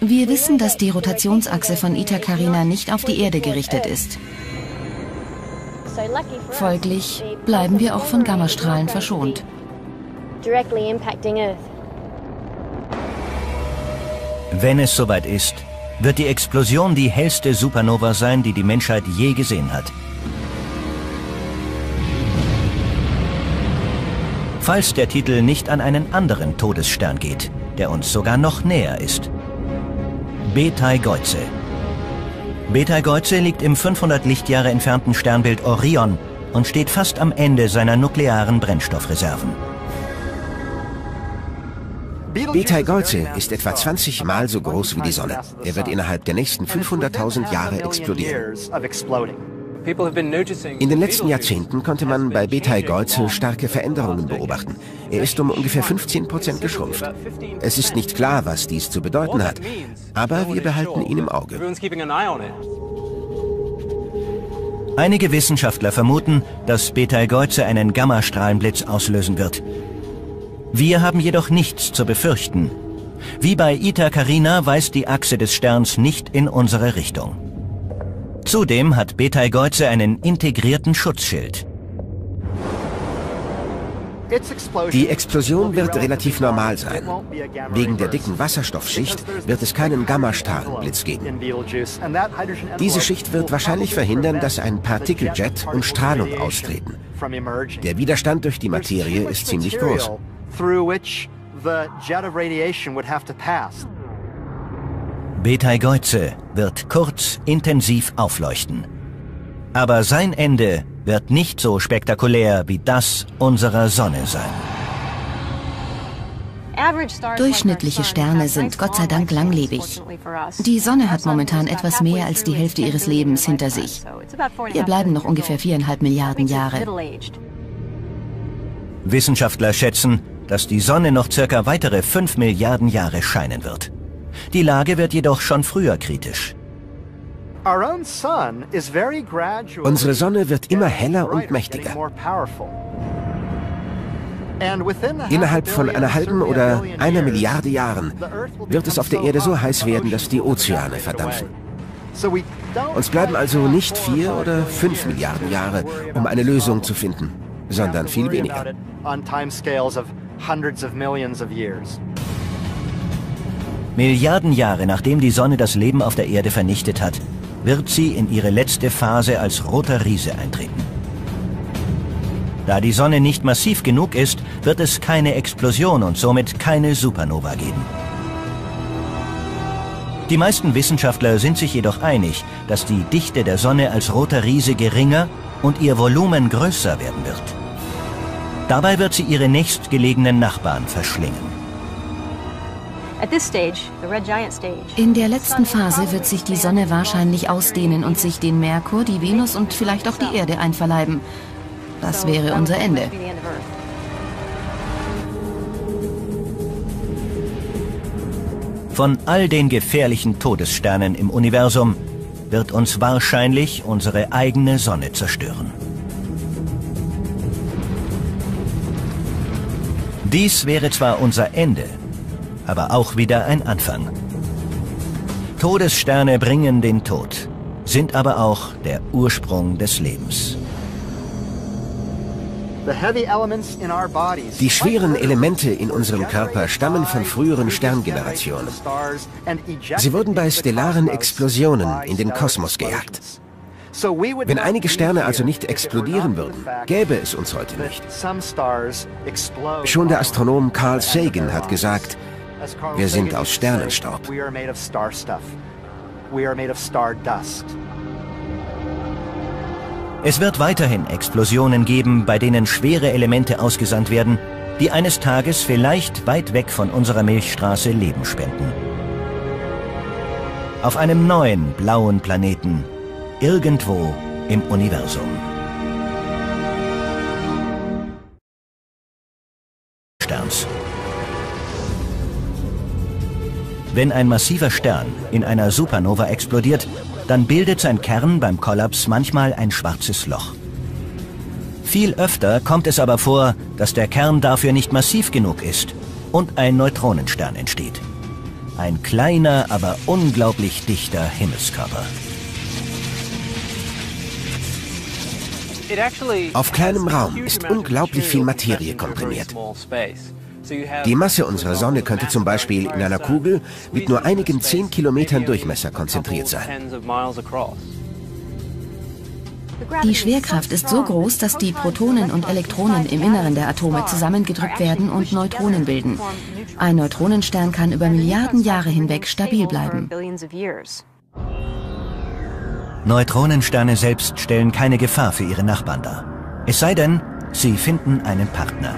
Wir wissen, dass die Rotationsachse von Ita Carina nicht auf die Erde gerichtet ist. Folglich bleiben wir auch von Gammastrahlen verschont directly impacting Earth. Wenn es soweit ist, wird die Explosion die hellste Supernova sein, die die Menschheit je gesehen hat. Falls der Titel nicht an einen anderen Todesstern geht, der uns sogar noch näher ist. Betelgeuse. Betelgeuse liegt im 500 Lichtjahre entfernten Sternbild Orion und steht fast am Ende seiner nuklearen Brennstoffreserven. Betelgeuse ist etwa 20 Mal so groß wie die Sonne. Er wird innerhalb der nächsten 500.000 Jahre explodieren. In den letzten Jahrzehnten konnte man bei Betelgeuse starke Veränderungen beobachten. Er ist um ungefähr 15 Prozent geschrumpft. Es ist nicht klar, was dies zu bedeuten hat, aber wir behalten ihn im Auge. Einige Wissenschaftler vermuten, dass Betelgeuse einen Gammastrahlenblitz auslösen wird. Wir haben jedoch nichts zu befürchten. Wie bei Ita Carina weist die Achse des Sterns nicht in unsere Richtung. Zudem hat Betelgeuse einen integrierten Schutzschild. Die Explosion wird relativ normal sein. Wegen der dicken Wasserstoffschicht wird es keinen Gammastrahlenblitz geben. Diese Schicht wird wahrscheinlich verhindern, dass ein Partikeljet und Strahlung austreten. Der Widerstand durch die Materie ist ziemlich groß through which the jet of radiation would have to pass. Betelgeuse wird kurz intensiv aufleuchten. Aber sein Ende wird nicht so spektakulär wie das unserer Sonne sein. Durchschnittliche Sterne sind Gott sei Dank langlebig. Die Sonne hat momentan etwas mehr als die Hälfte ihres Lebens hinter sich. Wir bleiben noch ungefähr viereinhalb Milliarden Jahre. Wissenschaftler schätzen, dass die Sonne noch circa weitere 5 Milliarden Jahre scheinen wird. Die Lage wird jedoch schon früher kritisch. Unsere Sonne wird immer heller und mächtiger. Innerhalb von einer halben oder einer Milliarde Jahren wird es auf der Erde so heiß werden, dass die Ozeane verdampfen. Uns bleiben also nicht vier oder fünf Milliarden Jahre, um eine Lösung zu finden, sondern viel weniger. Milliarden Jahre nachdem die Sonne das Leben auf der Erde vernichtet hat, wird sie in ihre letzte Phase als roter Riese eintreten. Da die Sonne nicht massiv genug ist, wird es keine Explosion und somit keine Supernova geben. Die meisten Wissenschaftler sind sich jedoch einig, dass die Dichte der Sonne als roter Riese geringer und ihr Volumen größer werden wird. Dabei wird sie ihre nächstgelegenen Nachbarn verschlingen. In der letzten Phase wird sich die Sonne wahrscheinlich ausdehnen und sich den Merkur, die Venus und vielleicht auch die Erde einverleiben. Das wäre unser Ende. Von all den gefährlichen Todessternen im Universum wird uns wahrscheinlich unsere eigene Sonne zerstören. Dies wäre zwar unser Ende, aber auch wieder ein Anfang. Todessterne bringen den Tod, sind aber auch der Ursprung des Lebens. Die schweren Elemente in unserem Körper stammen von früheren Sterngenerationen. Sie wurden bei stellaren Explosionen in den Kosmos gejagt. Wenn einige Sterne also nicht explodieren würden, gäbe es uns heute nicht. Schon der Astronom Carl Sagan hat gesagt, wir sind aus Sternenstaub. Es wird weiterhin Explosionen geben, bei denen schwere Elemente ausgesandt werden, die eines Tages vielleicht weit weg von unserer Milchstraße Leben spenden. Auf einem neuen blauen Planeten, irgendwo im Universum. Sterns. Wenn ein massiver Stern in einer Supernova explodiert, dann bildet sein Kern beim Kollaps manchmal ein schwarzes Loch. Viel öfter kommt es aber vor, dass der Kern dafür nicht massiv genug ist und ein Neutronenstern entsteht. Ein kleiner, aber unglaublich dichter Himmelskörper. Auf kleinem Raum ist unglaublich viel Materie komprimiert. Die Masse unserer Sonne könnte zum Beispiel in einer Kugel mit nur einigen 10 Kilometern Durchmesser konzentriert sein. Die Schwerkraft ist so groß, dass die Protonen und Elektronen im Inneren der Atome zusammengedrückt werden und Neutronen bilden. Ein Neutronenstern kann über Milliarden Jahre hinweg stabil bleiben. Neutronensterne selbst stellen keine Gefahr für ihre Nachbarn dar. Es sei denn, sie finden einen Partner.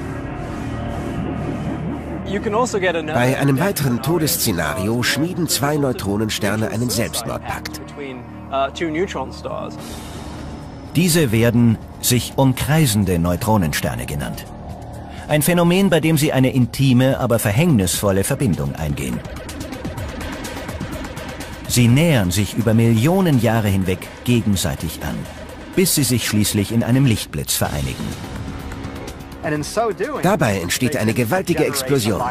Also Bei einem weiteren Todesszenario schmieden zwei Neutronensterne einen Selbstmordpakt. Uh, Diese werden sich umkreisende Neutronensterne genannt. Ein Phänomen, bei dem sie eine intime, aber verhängnisvolle Verbindung eingehen. Sie nähern sich über Millionen Jahre hinweg gegenseitig an, bis sie sich schließlich in einem Lichtblitz vereinigen. Dabei entsteht eine gewaltige Explosion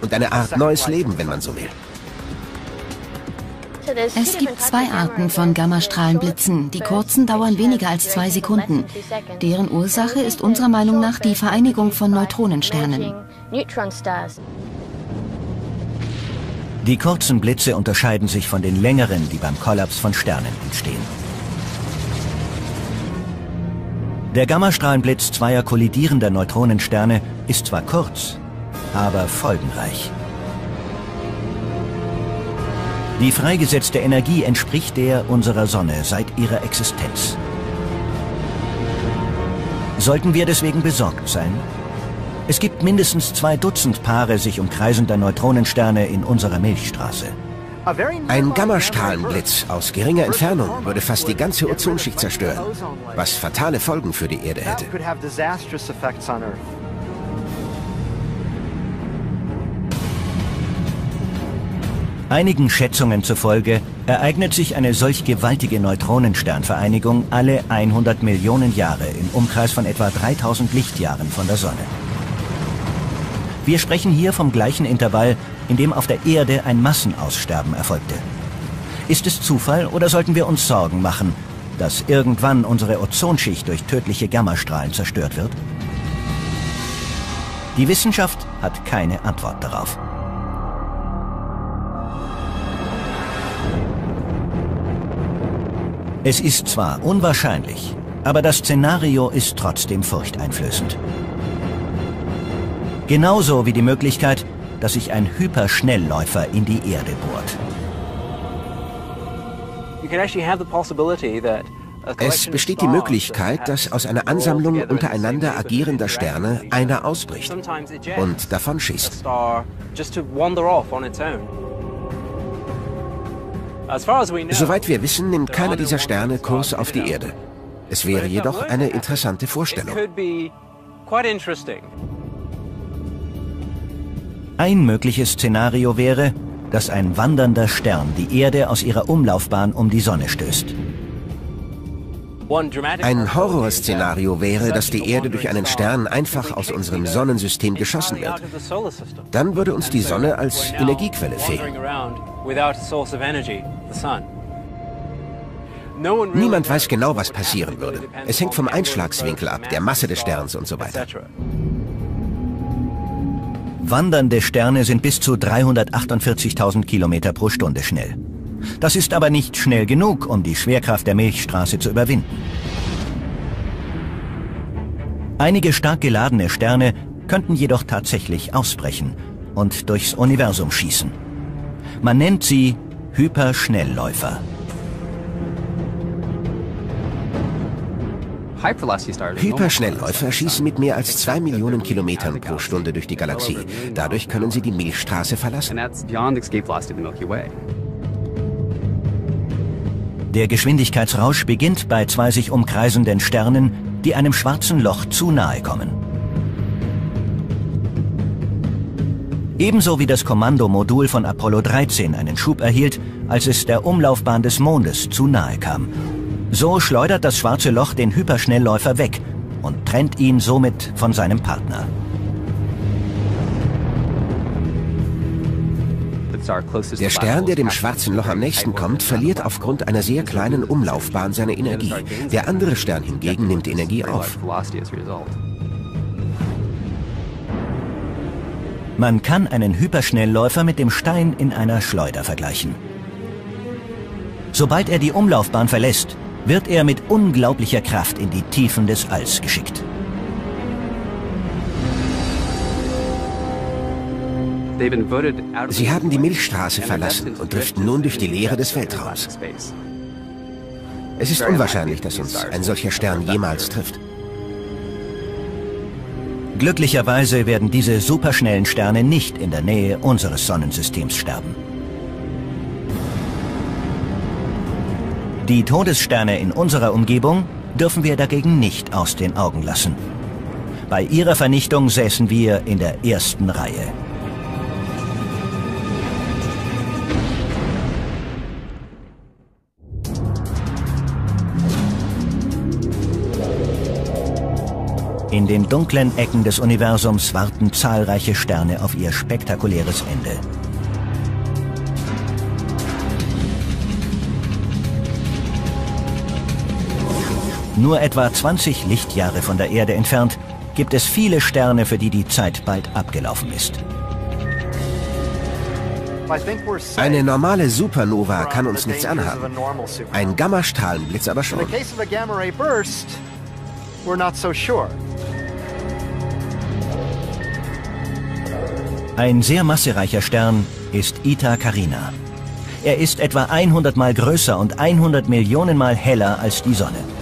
und eine Art neues Leben, wenn man so will. Es gibt zwei Arten von Gammastrahlenblitzen. Die kurzen dauern weniger als zwei Sekunden. Deren Ursache ist unserer Meinung nach die Vereinigung von Neutronensternen. Die kurzen Blitze unterscheiden sich von den längeren, die beim Kollaps von Sternen entstehen. Der Gammastrahlenblitz zweier kollidierender Neutronensterne ist zwar kurz, aber folgenreich. Die freigesetzte Energie entspricht der unserer Sonne seit ihrer Existenz. Sollten wir deswegen besorgt sein? Es gibt mindestens zwei Dutzend Paare sich umkreisender Neutronensterne in unserer Milchstraße. Ein Gammastrahlenblitz aus geringer Entfernung würde fast die ganze Ozonschicht zerstören, was fatale Folgen für die Erde hätte. Einigen Schätzungen zufolge ereignet sich eine solch gewaltige Neutronensternvereinigung alle 100 Millionen Jahre im Umkreis von etwa 3000 Lichtjahren von der Sonne. Wir sprechen hier vom gleichen Intervall, in dem auf der Erde ein Massenaussterben erfolgte. Ist es Zufall oder sollten wir uns Sorgen machen, dass irgendwann unsere Ozonschicht durch tödliche Gammastrahlen zerstört wird? Die Wissenschaft hat keine Antwort darauf. Es ist zwar unwahrscheinlich, aber das Szenario ist trotzdem furchteinflößend. Genauso wie die Möglichkeit, dass sich ein Hyperschnellläufer in die Erde bohrt. Es besteht die Möglichkeit, dass aus einer Ansammlung untereinander agierender Sterne einer ausbricht und davon schießt. Soweit wir wissen, nimmt keiner dieser Sterne Kurs auf die Erde. Es wäre jedoch eine interessante Vorstellung. Ein mögliches Szenario wäre, dass ein wandernder Stern die Erde aus ihrer Umlaufbahn um die Sonne stößt. Ein Horrorszenario wäre, dass die Erde durch einen Stern einfach aus unserem Sonnensystem geschossen wird. Dann würde uns die Sonne als Energiequelle fehlen. Niemand weiß genau, was passieren würde. Es hängt vom Einschlagswinkel ab, der Masse des Sterns und so weiter. Wandernde Sterne sind bis zu 348.000 Kilometer pro Stunde schnell. Das ist aber nicht schnell genug, um die Schwerkraft der Milchstraße zu überwinden. Einige stark geladene Sterne könnten jedoch tatsächlich ausbrechen und durchs Universum schießen. Man nennt sie Hyperschnellläufer. Hyperschnellläufer schießen mit mehr als zwei Millionen Kilometern pro Stunde durch die Galaxie. Dadurch können sie die Milchstraße verlassen. Der Geschwindigkeitsrausch beginnt bei zwei sich umkreisenden Sternen, die einem schwarzen Loch zu nahe kommen. Ebenso wie das Kommandomodul von Apollo 13 einen Schub erhielt, als es der Umlaufbahn des Mondes zu nahe kam. So schleudert das schwarze Loch den Hyperschnellläufer weg und trennt ihn somit von seinem Partner. Der Stern, der dem schwarzen Loch am nächsten kommt, verliert aufgrund einer sehr kleinen Umlaufbahn seine Energie. Der andere Stern hingegen nimmt Energie auf. Man kann einen Hyperschnellläufer mit dem Stein in einer Schleuder vergleichen. Sobald er die Umlaufbahn verlässt, wird er mit unglaublicher Kraft in die Tiefen des Alls geschickt. Sie haben die Milchstraße verlassen und driften nun durch die Leere des Weltraums. Es ist unwahrscheinlich, dass uns ein solcher Stern jemals trifft. Glücklicherweise werden diese superschnellen Sterne nicht in der Nähe unseres Sonnensystems sterben. Die Todessterne in unserer Umgebung dürfen wir dagegen nicht aus den Augen lassen. Bei ihrer Vernichtung säßen wir in der ersten Reihe. In den dunklen Ecken des Universums warten zahlreiche Sterne auf ihr spektakuläres Ende. Nur etwa 20 Lichtjahre von der Erde entfernt gibt es viele Sterne, für die die Zeit bald abgelaufen ist. Eine normale Supernova kann uns nichts anhaben. Ein Gammastrahlenblitz aber schon. Ein sehr massereicher Stern ist Ita Carina. Er ist etwa 100 Mal größer und 100 Millionen Mal heller als die Sonne.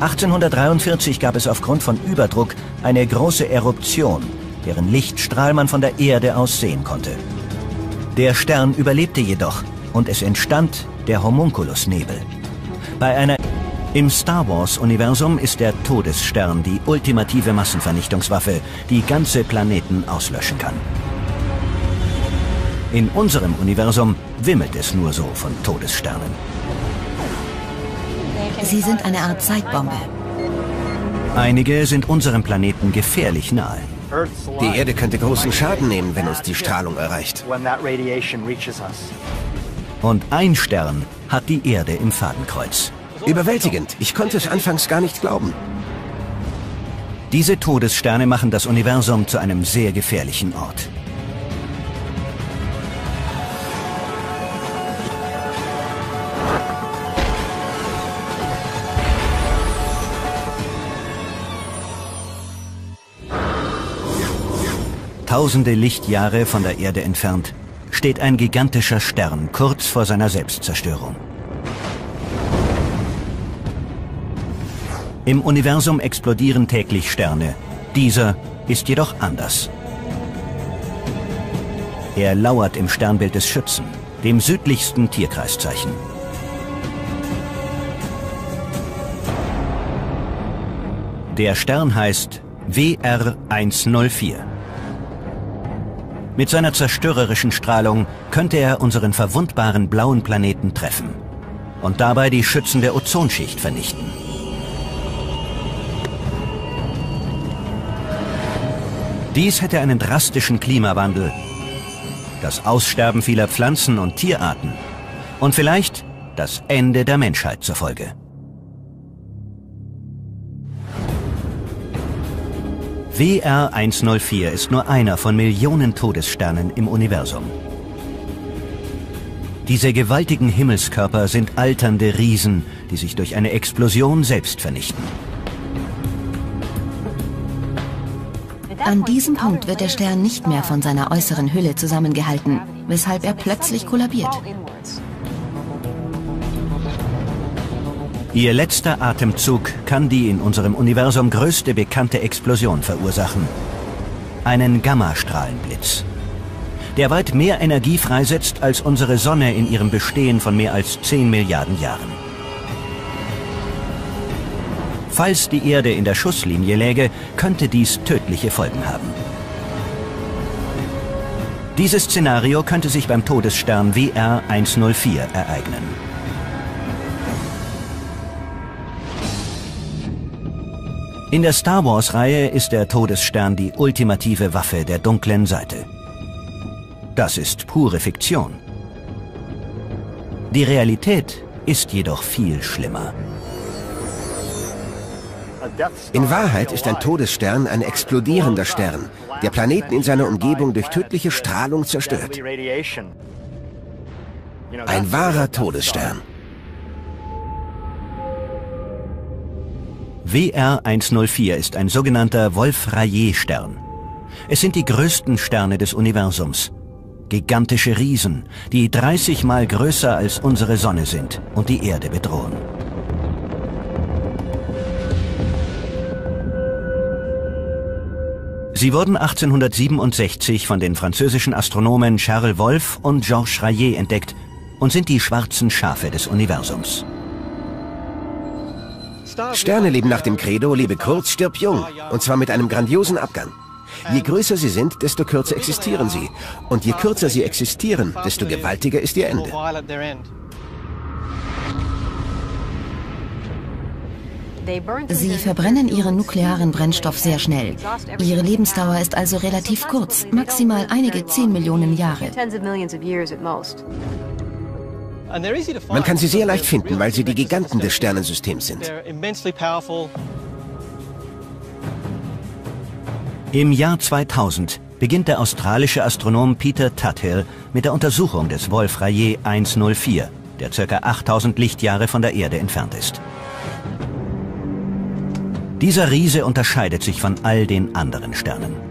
1843 gab es aufgrund von Überdruck eine große Eruption, deren Lichtstrahl man von der Erde aus sehen konnte. Der Stern überlebte jedoch und es entstand der Homunculusnebel. Bei einer im Star Wars-Universum ist der Todesstern die ultimative Massenvernichtungswaffe, die ganze Planeten auslöschen kann. In unserem Universum wimmelt es nur so von Todessternen. Sie sind eine Art Zeitbombe. Einige sind unserem Planeten gefährlich nahe. Die Erde könnte großen Schaden nehmen, wenn uns die Strahlung erreicht. Und ein Stern hat die Erde im Fadenkreuz. Überwältigend. Ich konnte es anfangs gar nicht glauben. Diese Todessterne machen das Universum zu einem sehr gefährlichen Ort. Tausende Lichtjahre von der Erde entfernt steht ein gigantischer Stern kurz vor seiner Selbstzerstörung. Im Universum explodieren täglich Sterne. Dieser ist jedoch anders. Er lauert im Sternbild des Schützen, dem südlichsten Tierkreiszeichen. Der Stern heißt WR 104. Mit seiner zerstörerischen Strahlung könnte er unseren verwundbaren blauen Planeten treffen und dabei die schützende Ozonschicht vernichten. Dies hätte einen drastischen Klimawandel, das Aussterben vieler Pflanzen und Tierarten und vielleicht das Ende der Menschheit zur Folge. WR 104 ist nur einer von Millionen Todessternen im Universum. Diese gewaltigen Himmelskörper sind alternde Riesen, die sich durch eine Explosion selbst vernichten. An diesem Punkt wird der Stern nicht mehr von seiner äußeren Hülle zusammengehalten, weshalb er plötzlich kollabiert. Ihr letzter Atemzug kann die in unserem Universum größte bekannte Explosion verursachen. Einen Gammastrahlenblitz. Der weit mehr Energie freisetzt als unsere Sonne in ihrem Bestehen von mehr als 10 Milliarden Jahren. Falls die Erde in der Schusslinie läge, könnte dies tödliche Folgen haben. Dieses Szenario könnte sich beim Todesstern WR 104 ereignen. In der Star Wars-Reihe ist der Todesstern die ultimative Waffe der dunklen Seite. Das ist pure Fiktion. Die Realität ist jedoch viel schlimmer. In Wahrheit ist ein Todesstern ein explodierender Stern, der Planeten in seiner Umgebung durch tödliche Strahlung zerstört. Ein wahrer Todesstern. WR 104 ist ein sogenannter Wolf-Rayet-Stern. Es sind die größten Sterne des Universums. Gigantische Riesen, die 30 Mal größer als unsere Sonne sind und die Erde bedrohen. Sie wurden 1867 von den französischen Astronomen Charles Wolf und Georges Rayet entdeckt und sind die schwarzen Schafe des Universums. Sterne leben nach dem Credo, lebe kurz, stirb jung. Und zwar mit einem grandiosen Abgang. Je größer sie sind, desto kürzer existieren sie. Und je kürzer sie existieren, desto gewaltiger ist ihr Ende. Sie verbrennen ihren nuklearen Brennstoff sehr schnell. Ihre Lebensdauer ist also relativ kurz, maximal einige 10 Millionen Jahre. Man kann sie sehr leicht finden, weil sie die Giganten des Sternensystems sind. Im Jahr 2000 beginnt der australische Astronom Peter Tuthill mit der Untersuchung des Wolf-Rayet 104, der ca. 8000 Lichtjahre von der Erde entfernt ist. Dieser Riese unterscheidet sich von all den anderen Sternen.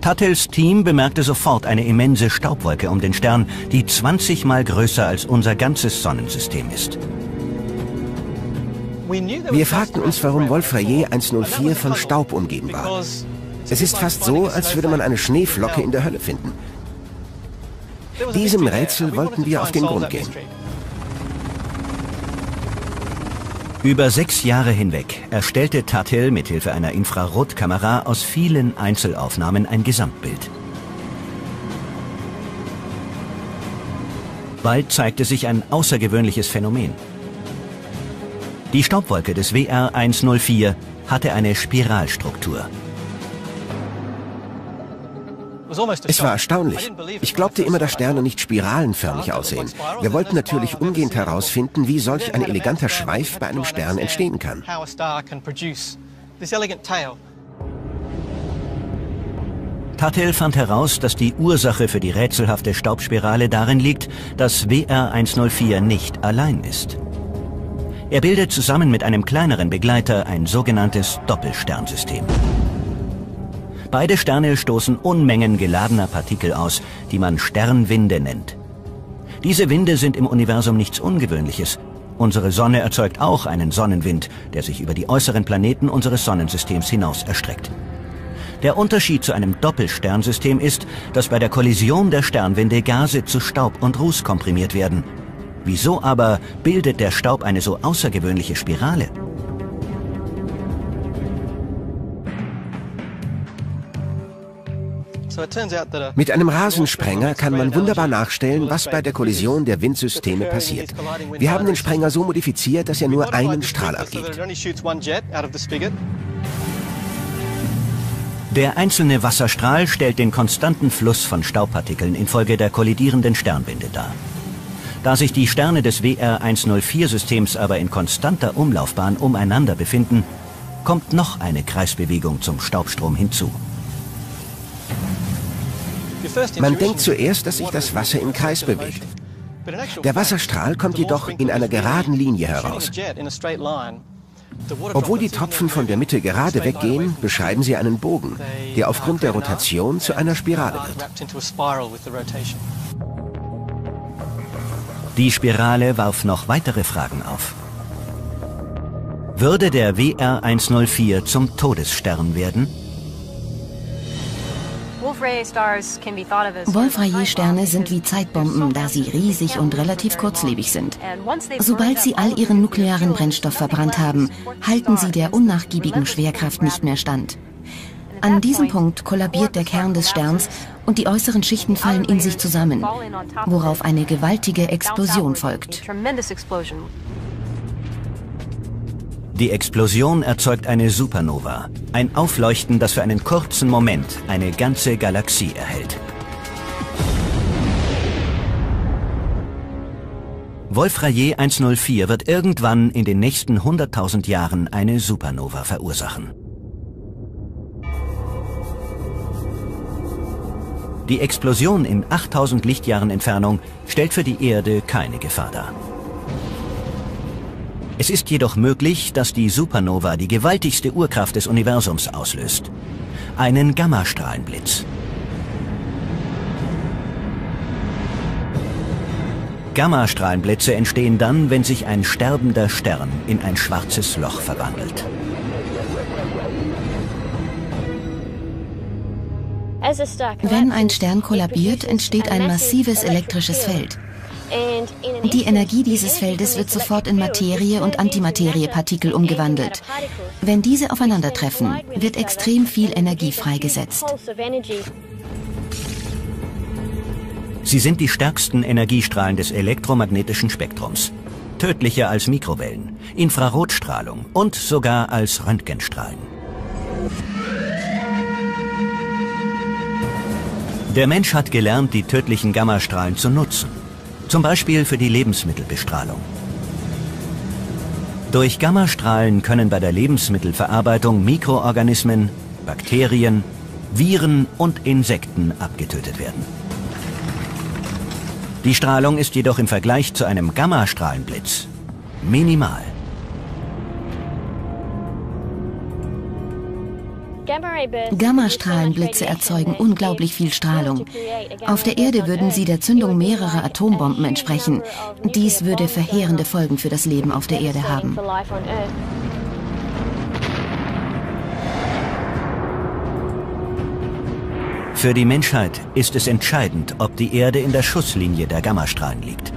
Tattels Team bemerkte sofort eine immense Staubwolke um den Stern, die 20 mal größer als unser ganzes Sonnensystem ist. Wir fragten uns, warum Wolf-Rayet 104 von Staub umgeben war. Es ist fast so, als würde man eine Schneeflocke in der Hölle finden. Diesem Rätsel wollten wir auf den Grund gehen. Über sechs Jahre hinweg erstellte Tatil mithilfe einer Infrarotkamera aus vielen Einzelaufnahmen ein Gesamtbild. Bald zeigte sich ein außergewöhnliches Phänomen. Die Staubwolke des WR 104 hatte eine Spiralstruktur. Es war erstaunlich. Ich glaubte immer, dass Sterne nicht spiralenförmig aussehen. Wir wollten natürlich umgehend herausfinden, wie solch ein eleganter Schweif bei einem Stern entstehen kann. Tatel fand heraus, dass die Ursache für die rätselhafte Staubspirale darin liegt, dass WR 104 nicht allein ist. Er bildet zusammen mit einem kleineren Begleiter ein sogenanntes Doppelsternsystem. Beide Sterne stoßen Unmengen geladener Partikel aus, die man Sternwinde nennt. Diese Winde sind im Universum nichts Ungewöhnliches. Unsere Sonne erzeugt auch einen Sonnenwind, der sich über die äußeren Planeten unseres Sonnensystems hinaus erstreckt. Der Unterschied zu einem Doppelsternsystem ist, dass bei der Kollision der Sternwinde Gase zu Staub und Ruß komprimiert werden. Wieso aber bildet der Staub eine so außergewöhnliche Spirale? Mit einem Rasensprenger kann man wunderbar nachstellen, was bei der Kollision der Windsysteme passiert. Wir haben den Sprenger so modifiziert, dass er nur einen Strahl abgibt. Der einzelne Wasserstrahl stellt den konstanten Fluss von Staubpartikeln infolge der kollidierenden Sternwinde dar. Da sich die Sterne des WR104-Systems aber in konstanter Umlaufbahn umeinander befinden, kommt noch eine Kreisbewegung zum Staubstrom hinzu. Man denkt zuerst, dass sich das Wasser im Kreis bewegt. Der Wasserstrahl kommt jedoch in einer geraden Linie heraus. Obwohl die Tropfen von der Mitte gerade weggehen, beschreiben sie einen Bogen, der aufgrund der Rotation zu einer Spirale wird. Die Spirale warf noch weitere Fragen auf. Würde der WR 104 zum Todesstern werden? Wolf-Rayet-Sterne sind wie Zeitbomben, da sie riesig und relativ kurzlebig sind. Sobald sie all ihren nuklearen Brennstoff verbrannt haben, halten sie der unnachgiebigen Schwerkraft nicht mehr stand. An diesem Punkt kollabiert der Kern des Sterns und die äußeren Schichten fallen in sich zusammen, worauf eine gewaltige Explosion folgt. Die Explosion erzeugt eine Supernova, ein Aufleuchten, das für einen kurzen Moment eine ganze Galaxie erhält. Wolf-Rayet 104 wird irgendwann in den nächsten 100.000 Jahren eine Supernova verursachen. Die Explosion in 8000 Lichtjahren Entfernung stellt für die Erde keine Gefahr dar. Es ist jedoch möglich, dass die Supernova die gewaltigste Urkraft des Universums auslöst. Einen Gammastrahlenblitz. Gammastrahlenblitze entstehen dann, wenn sich ein sterbender Stern in ein schwarzes Loch verwandelt. Wenn ein Stern kollabiert, entsteht ein massives elektrisches Feld. Die Energie dieses Feldes wird sofort in Materie und Antimateriepartikel umgewandelt. Wenn diese aufeinandertreffen, wird extrem viel Energie freigesetzt. Sie sind die stärksten Energiestrahlen des elektromagnetischen Spektrums. Tödlicher als Mikrowellen, Infrarotstrahlung und sogar als Röntgenstrahlen. Der Mensch hat gelernt, die tödlichen Gammastrahlen zu nutzen zum Beispiel für die Lebensmittelbestrahlung. Durch Gammastrahlen können bei der Lebensmittelverarbeitung Mikroorganismen, Bakterien, Viren und Insekten abgetötet werden. Die Strahlung ist jedoch im Vergleich zu einem Gammastrahlenblitz minimal. Gammastrahlenblitze erzeugen unglaublich viel Strahlung. Auf der Erde würden sie der Zündung mehrerer Atombomben entsprechen. Dies würde verheerende Folgen für das Leben auf der Erde haben. Für die Menschheit ist es entscheidend, ob die Erde in der Schusslinie der Gammastrahlen liegt.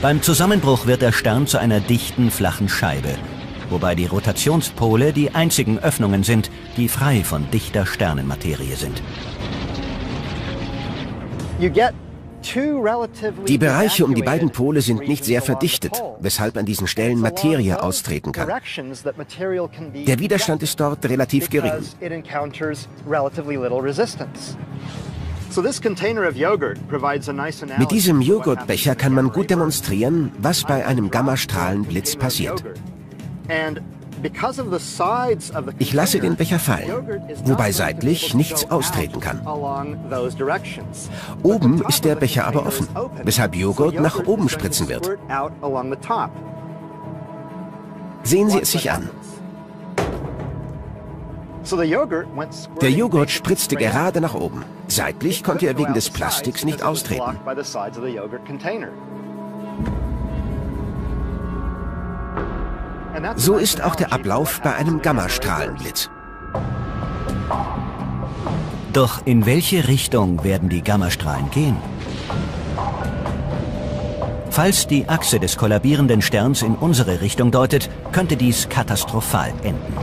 Beim Zusammenbruch wird der Stern zu einer dichten, flachen Scheibe wobei die Rotationspole die einzigen Öffnungen sind, die frei von dichter Sternenmaterie sind. Die Bereiche um die beiden Pole sind nicht sehr verdichtet, weshalb an diesen Stellen Materie austreten kann. Der Widerstand ist dort relativ gering. Mit diesem Joghurtbecher kann man gut demonstrieren, was bei einem Gammastrahlenblitz passiert. Ich lasse den Becher fallen, wobei seitlich nichts austreten kann. Oben ist der Becher aber offen, weshalb Joghurt nach oben spritzen wird. Sehen Sie es sich an. Der Joghurt spritzte gerade nach oben. Seitlich konnte er wegen des Plastiks nicht austreten. So ist auch der Ablauf bei einem Gammastrahlenblitz. Doch in welche Richtung werden die Gammastrahlen gehen? Falls die Achse des kollabierenden Sterns in unsere Richtung deutet, könnte dies katastrophal enden.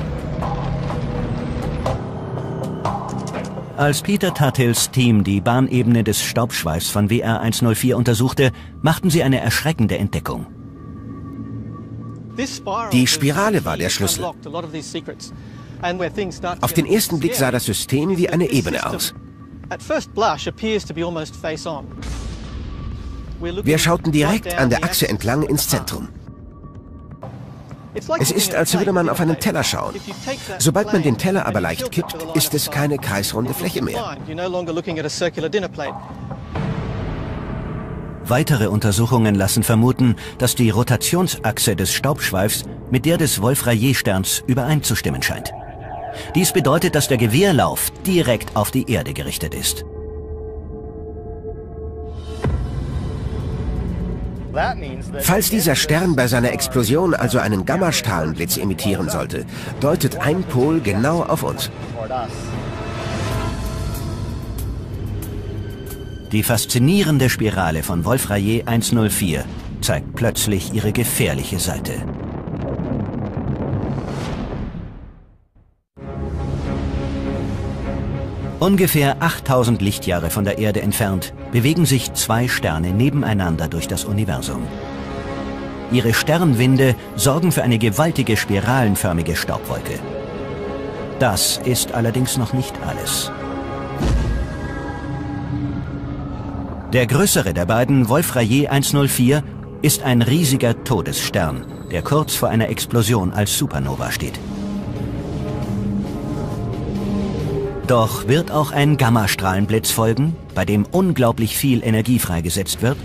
Als Peter Tuttils Team die Bahnebene des Staubschweifs von WR 104 untersuchte, machten sie eine erschreckende Entdeckung. Die Spirale war der Schlüssel. Auf den ersten Blick sah das System wie eine Ebene aus. Wir schauten direkt an der Achse entlang ins Zentrum. Es ist, als würde man auf einen Teller schauen. Sobald man den Teller aber leicht kippt, ist es keine kreisrunde Fläche mehr. Weitere Untersuchungen lassen vermuten, dass die Rotationsachse des Staubschweifs mit der des Wolf-Rayet-Sterns übereinzustimmen scheint. Dies bedeutet, dass der Gewehrlauf direkt auf die Erde gerichtet ist. Falls dieser Stern bei seiner Explosion also einen Gammastrahlenblitz emittieren sollte, deutet ein Pol genau auf uns. Die faszinierende Spirale von Wolf-Rayet 104 zeigt plötzlich ihre gefährliche Seite. Ungefähr 8000 Lichtjahre von der Erde entfernt bewegen sich zwei Sterne nebeneinander durch das Universum. Ihre Sternwinde sorgen für eine gewaltige spiralenförmige Staubwolke. Das ist allerdings noch nicht alles. Der größere der beiden, Wolf-Rayet 104, ist ein riesiger Todesstern, der kurz vor einer Explosion als Supernova steht. Doch wird auch ein Gammastrahlenblitz folgen, bei dem unglaublich viel Energie freigesetzt wird?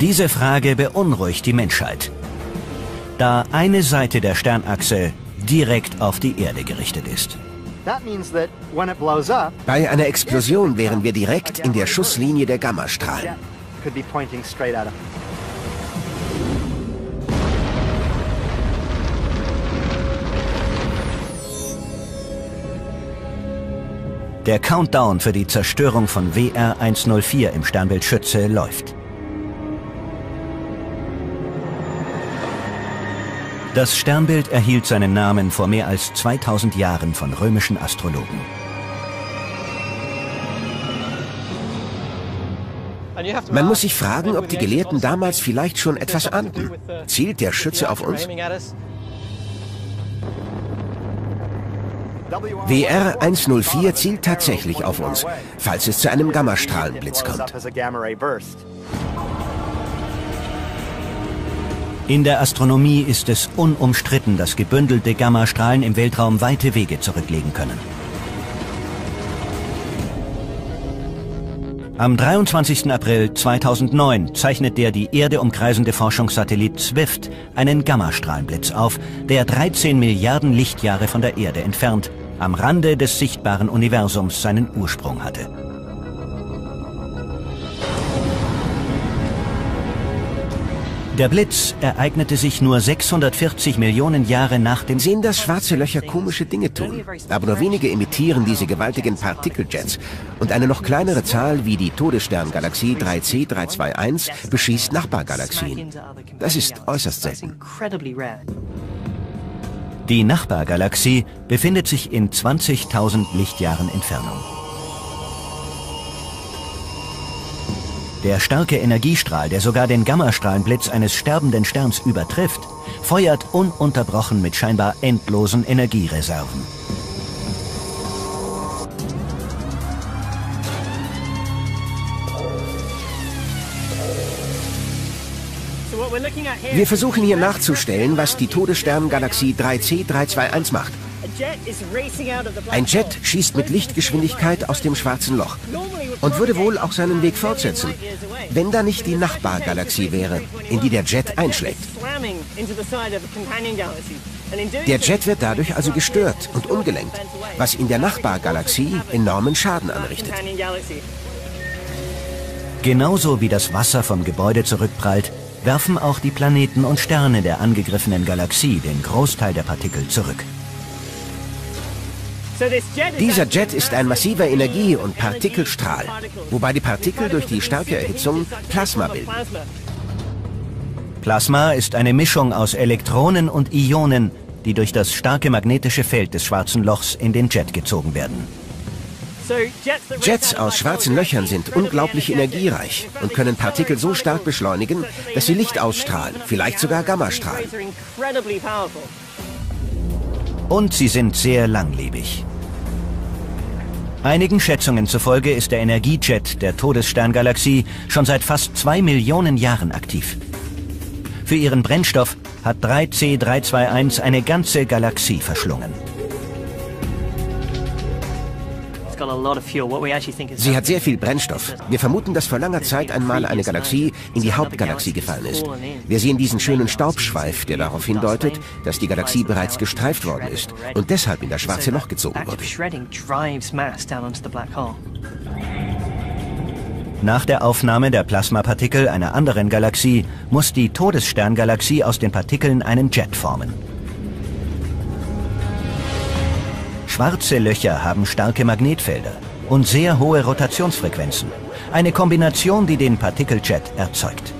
Diese Frage beunruhigt die Menschheit, da eine Seite der Sternachse direkt auf die Erde gerichtet ist. Bei einer Explosion wären wir direkt in der Schusslinie der Gammastrahlen. Der Countdown für die Zerstörung von WR 104 im Sternbild Schütze läuft. Das Sternbild erhielt seinen Namen vor mehr als 2000 Jahren von römischen Astrologen. Man muss sich fragen, ob die Gelehrten damals vielleicht schon etwas ahnten. Zielt der Schütze auf uns? WR 104 zielt tatsächlich auf uns, falls es zu einem Gammastrahlenblitz kommt. In der Astronomie ist es unumstritten, dass gebündelte Gammastrahlen im Weltraum weite Wege zurücklegen können. Am 23. April 2009 zeichnet der die Erde umkreisende Forschungssatellit SWIFT einen Gammastrahlenblitz auf, der 13 Milliarden Lichtjahre von der Erde entfernt, am Rande des sichtbaren Universums seinen Ursprung hatte. Der Blitz ereignete sich nur 640 Millionen Jahre nach dem... Sehen, dass schwarze Löcher komische Dinge tun. Aber nur wenige emittieren diese gewaltigen Partikeljets. Und eine noch kleinere Zahl wie die Todessterngalaxie 3C321 beschießt Nachbargalaxien. Das ist äußerst selten. Die Nachbargalaxie befindet sich in 20.000 Lichtjahren Entfernung. Der starke Energiestrahl, der sogar den Gammastrahlenblitz eines sterbenden Sterns übertrifft, feuert ununterbrochen mit scheinbar endlosen Energiereserven. Wir versuchen hier nachzustellen, was die Todessterngalaxie 3C321 macht. Ein Jet schießt mit Lichtgeschwindigkeit aus dem schwarzen Loch und würde wohl auch seinen Weg fortsetzen, wenn da nicht die Nachbargalaxie wäre, in die der Jet einschlägt. Der Jet wird dadurch also gestört und umgelenkt, was in der Nachbargalaxie enormen Schaden anrichtet. Genauso wie das Wasser vom Gebäude zurückprallt, werfen auch die Planeten und Sterne der angegriffenen Galaxie den Großteil der Partikel zurück. Dieser Jet ist ein massiver Energie- und Partikelstrahl, wobei die Partikel durch die starke Erhitzung Plasma bilden. Plasma ist eine Mischung aus Elektronen und Ionen, die durch das starke magnetische Feld des schwarzen Lochs in den Jet gezogen werden. Jets aus schwarzen Löchern sind unglaublich energiereich und können Partikel so stark beschleunigen, dass sie Licht ausstrahlen, vielleicht sogar Gammastrahlen. Und sie sind sehr langlebig. Einigen Schätzungen zufolge ist der Energiejet der Todessterngalaxie schon seit fast zwei Millionen Jahren aktiv. Für ihren Brennstoff hat 3C321 eine ganze Galaxie verschlungen. Sie hat sehr viel Brennstoff. Wir vermuten, dass vor langer Zeit einmal eine Galaxie in die Hauptgalaxie gefallen ist. Wir sehen diesen schönen Staubschweif, der darauf hindeutet, dass die Galaxie bereits gestreift worden ist und deshalb in das schwarze Loch gezogen wurde. Nach der Aufnahme der Plasmapartikel einer anderen Galaxie muss die Todessterngalaxie aus den Partikeln einen Jet formen. Schwarze Löcher haben starke Magnetfelder und sehr hohe Rotationsfrequenzen. Eine Kombination, die den Partikeljet erzeugt.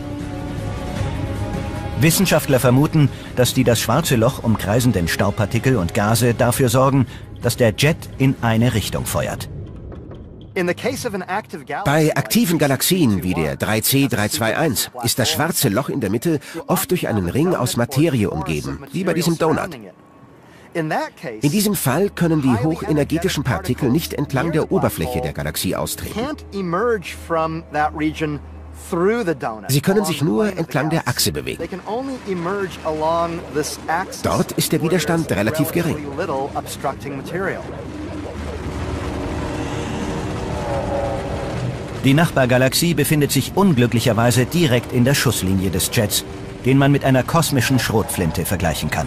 Wissenschaftler vermuten, dass die das schwarze Loch umkreisenden Staubpartikel und Gase dafür sorgen, dass der Jet in eine Richtung feuert. Bei aktiven Galaxien wie der 3C321 ist das schwarze Loch in der Mitte oft durch einen Ring aus Materie umgeben, wie bei diesem Donut. In diesem Fall können die hochenergetischen Partikel nicht entlang der Oberfläche der Galaxie austreten. Sie können sich nur entlang der Achse bewegen. Dort ist der Widerstand relativ gering. Die Nachbargalaxie befindet sich unglücklicherweise direkt in der Schusslinie des Jets, den man mit einer kosmischen Schrotflinte vergleichen kann.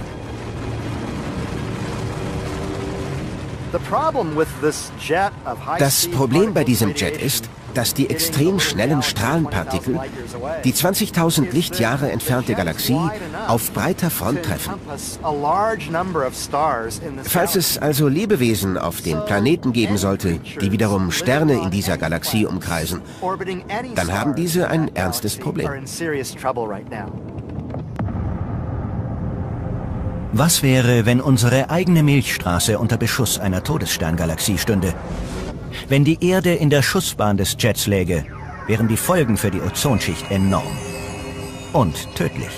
Das Problem bei diesem Jet ist, dass die extrem schnellen Strahlenpartikel die 20.000 Lichtjahre entfernte Galaxie auf breiter Front treffen. Falls es also Lebewesen auf dem Planeten geben sollte, die wiederum Sterne in dieser Galaxie umkreisen, dann haben diese ein ernstes Problem. Was wäre, wenn unsere eigene Milchstraße unter Beschuss einer Todessterngalaxie stünde? Wenn die Erde in der Schussbahn des Jets läge, wären die Folgen für die Ozonschicht enorm. Und tödlich.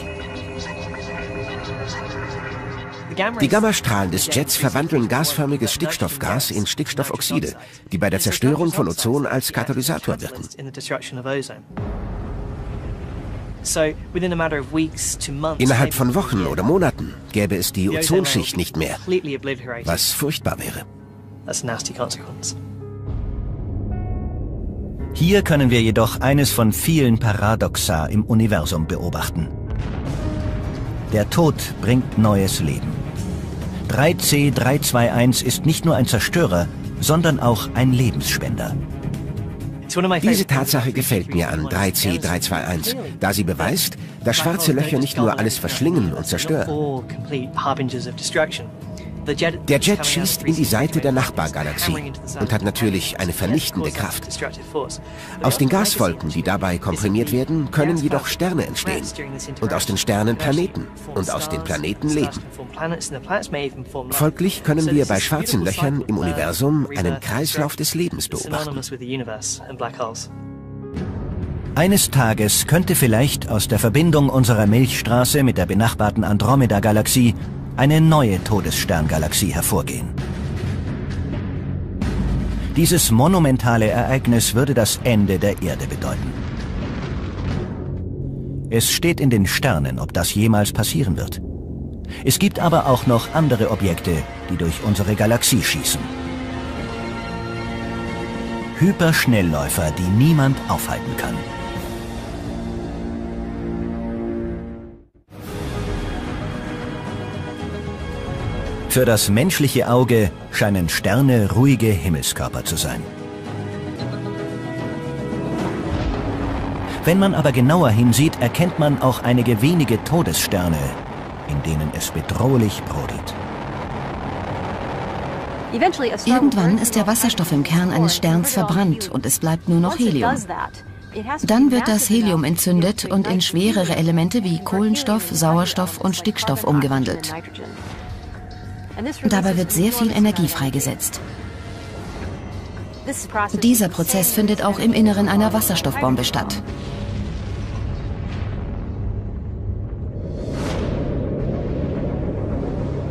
Die Gammastrahlen des Jets verwandeln gasförmiges Stickstoffgas in Stickstoffoxide, die bei der Zerstörung von Ozon als Katalysator wirken. Innerhalb von Wochen oder Monaten gäbe es die Ozonschicht nicht mehr, was furchtbar wäre. Hier können wir jedoch eines von vielen Paradoxa im Universum beobachten. Der Tod bringt neues Leben. 3C321 ist nicht nur ein Zerstörer, sondern auch ein Lebensspender. Diese Tatsache gefällt mir an 3C321, da sie beweist, dass schwarze Löcher nicht nur alles verschlingen und zerstören. Der Jet schießt in die Seite der Nachbargalaxie und hat natürlich eine vernichtende Kraft. Aus den Gaswolken, die dabei komprimiert werden, können jedoch Sterne entstehen. Und aus den Sternen Planeten. Und aus den Planeten Leben. Folglich können wir bei schwarzen Löchern im Universum einen Kreislauf des Lebens beobachten. Eines Tages könnte vielleicht aus der Verbindung unserer Milchstraße mit der benachbarten Andromeda-Galaxie eine neue Todessterngalaxie hervorgehen. Dieses monumentale Ereignis würde das Ende der Erde bedeuten. Es steht in den Sternen, ob das jemals passieren wird. Es gibt aber auch noch andere Objekte, die durch unsere Galaxie schießen. Hyperschnellläufer, die niemand aufhalten kann. Für das menschliche Auge scheinen Sterne ruhige Himmelskörper zu sein. Wenn man aber genauer hinsieht, erkennt man auch einige wenige Todessterne, in denen es bedrohlich brodelt. Irgendwann ist der Wasserstoff im Kern eines Sterns verbrannt und es bleibt nur noch Helium. Dann wird das Helium entzündet und in schwerere Elemente wie Kohlenstoff, Sauerstoff und Stickstoff umgewandelt. Dabei wird sehr viel Energie freigesetzt. Dieser Prozess findet auch im Inneren einer Wasserstoffbombe statt.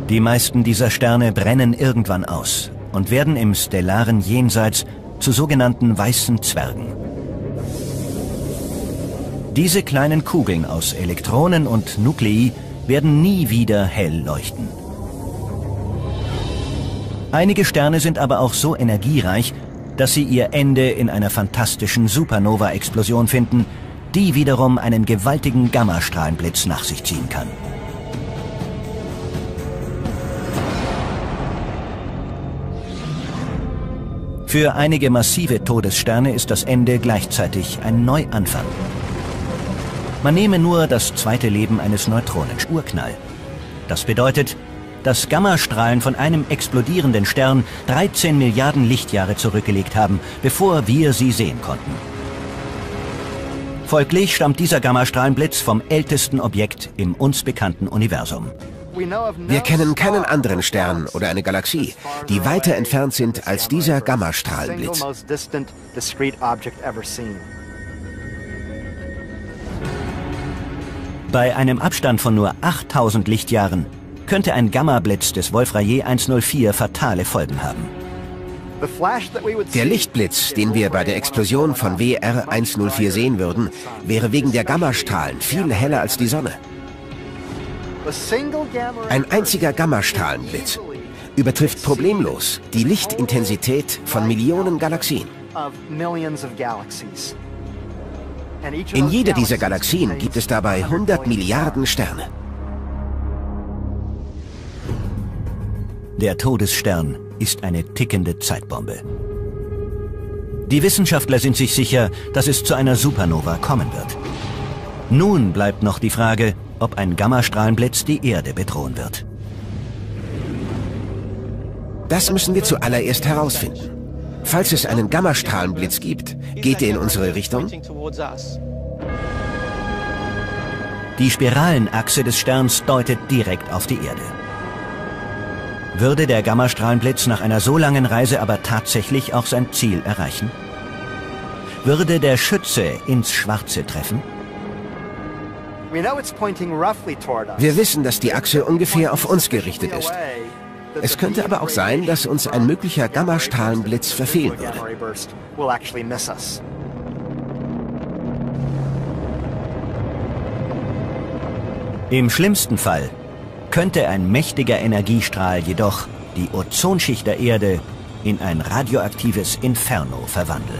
Die meisten dieser Sterne brennen irgendwann aus und werden im stellaren Jenseits zu sogenannten weißen Zwergen. Diese kleinen Kugeln aus Elektronen und Nuklei werden nie wieder hell leuchten. Einige Sterne sind aber auch so energiereich, dass sie ihr Ende in einer fantastischen Supernova-Explosion finden, die wiederum einen gewaltigen Gammastrahlenblitz nach sich ziehen kann. Für einige massive Todessterne ist das Ende gleichzeitig ein Neuanfang. Man nehme nur das zweite Leben eines Neutronen, Urknall. Das bedeutet, dass Gammastrahlen von einem explodierenden Stern 13 Milliarden Lichtjahre zurückgelegt haben, bevor wir sie sehen konnten. Folglich stammt dieser Gammastrahlenblitz vom ältesten Objekt im uns bekannten Universum. Wir kennen keinen anderen Stern oder eine Galaxie, die weiter entfernt sind als dieser Gammastrahlenblitz. Bei einem Abstand von nur 8000 Lichtjahren könnte ein Gammablitz des Wolf-Rayet 104 fatale Folgen haben. Der Lichtblitz, den wir bei der Explosion von WR 104 sehen würden, wäre wegen der Gammastrahlen viel heller als die Sonne. Ein einziger Gammastrahlenblitz übertrifft problemlos die Lichtintensität von Millionen Galaxien. In jeder dieser Galaxien gibt es dabei 100 Milliarden Sterne. Der Todesstern ist eine tickende Zeitbombe. Die Wissenschaftler sind sich sicher, dass es zu einer Supernova kommen wird. Nun bleibt noch die Frage, ob ein Gammastrahlenblitz die Erde bedrohen wird. Das müssen wir zuallererst herausfinden. Falls es einen Gammastrahlenblitz gibt, geht er in unsere Richtung? Die Spiralenachse des Sterns deutet direkt auf die Erde. Würde der Gammastrahlenblitz nach einer so langen Reise aber tatsächlich auch sein Ziel erreichen? Würde der Schütze ins Schwarze treffen? Wir wissen, dass die Achse ungefähr auf uns gerichtet ist. Es könnte aber auch sein, dass uns ein möglicher Gammastrahlenblitz verfehlen würde. Im schlimmsten Fall könnte ein mächtiger Energiestrahl jedoch die Ozonschicht der Erde in ein radioaktives Inferno verwandeln.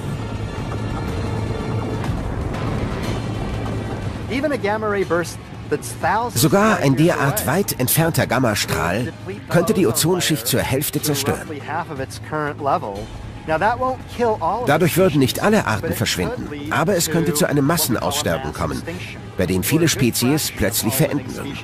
Sogar ein derart weit entfernter Gammastrahl könnte die Ozonschicht zur Hälfte zerstören. Dadurch würden nicht alle Arten verschwinden, aber es könnte zu einem Massenaussterben kommen, bei dem viele Spezies plötzlich verenden würden.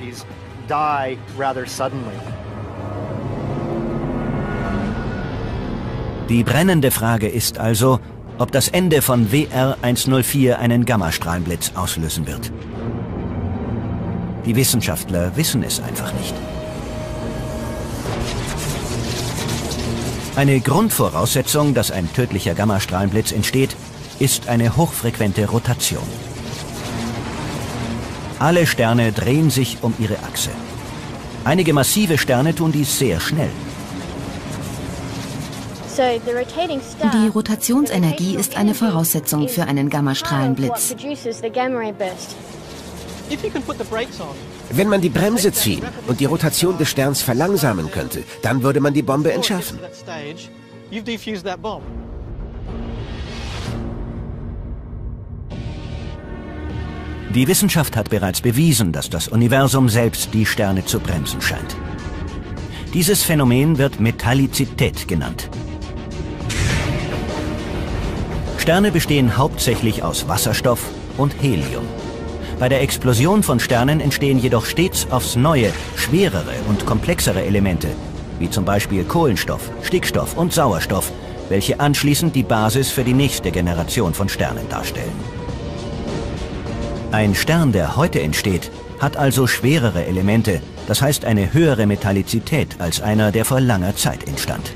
Die brennende Frage ist also, ob das Ende von WR 104 einen Gammastrahlenblitz auslösen wird. Die Wissenschaftler wissen es einfach nicht. Eine Grundvoraussetzung, dass ein tödlicher Gammastrahlenblitz entsteht, ist eine hochfrequente Rotation. Alle Sterne drehen sich um ihre Achse. Einige massive Sterne tun dies sehr schnell. Die Rotationsenergie ist eine Voraussetzung für einen Gammastrahlenblitz. Wenn man die Bremse ziehen und die Rotation des Sterns verlangsamen könnte, dann würde man die Bombe entschärfen. Die Wissenschaft hat bereits bewiesen, dass das Universum selbst die Sterne zu bremsen scheint. Dieses Phänomen wird Metallizität genannt. Sterne bestehen hauptsächlich aus Wasserstoff und Helium. Bei der Explosion von Sternen entstehen jedoch stets aufs Neue schwerere und komplexere Elemente, wie zum Beispiel Kohlenstoff, Stickstoff und Sauerstoff, welche anschließend die Basis für die nächste Generation von Sternen darstellen. Ein Stern, der heute entsteht, hat also schwerere Elemente, das heißt eine höhere Metallizität als einer, der vor langer Zeit entstand.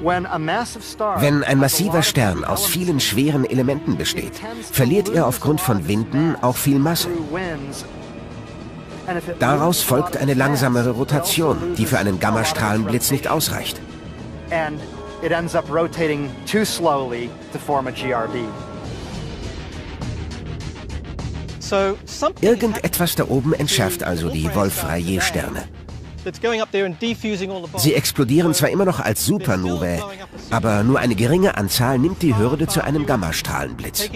Wenn ein massiver Stern aus vielen schweren Elementen besteht, verliert er aufgrund von Winden auch viel Masse. Daraus folgt eine langsamere Rotation, die für einen Gammastrahlenblitz nicht ausreicht. Irgendetwas da oben entschärft also die Wolf-Rayet-Sterne. Sie explodieren zwar immer noch als Supernovae, aber nur eine geringe Anzahl nimmt die Hürde zu einem Gammastrahlenblitz.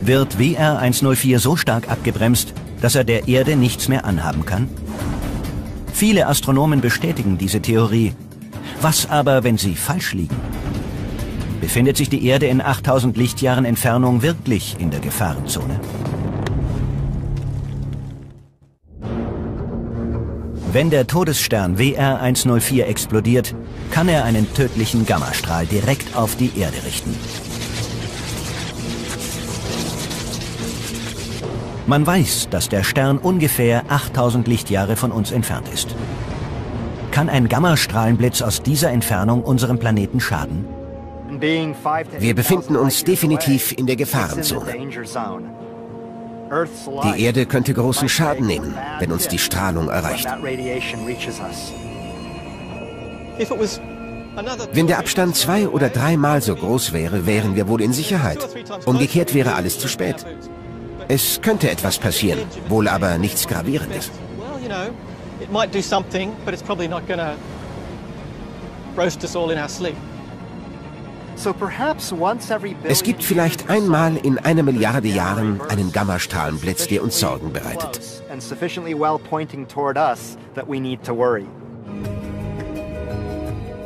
Wird WR 104 so stark abgebremst, dass er der Erde nichts mehr anhaben kann? Viele Astronomen bestätigen diese Theorie. Was aber, wenn sie falsch liegen? Befindet sich die Erde in 8000 Lichtjahren Entfernung wirklich in der Gefahrenzone? Wenn der Todesstern WR 104 explodiert, kann er einen tödlichen Gammastrahl direkt auf die Erde richten. Man weiß, dass der Stern ungefähr 8000 Lichtjahre von uns entfernt ist. Kann ein Gammastrahlenblitz aus dieser Entfernung unserem Planeten schaden? Wir befinden uns definitiv in der Gefahrenzone. Die Erde könnte großen Schaden nehmen, wenn uns die Strahlung erreicht. Wenn der Abstand zwei oder dreimal so groß wäre, wären wir wohl in Sicherheit. Umgekehrt wäre alles zu spät. Es könnte etwas passieren, wohl aber nichts Gravierendes. Roast us all in our sleep. Es gibt vielleicht einmal in einer Milliarde Jahren einen Gammastrahlenblitz, der uns Sorgen bereitet.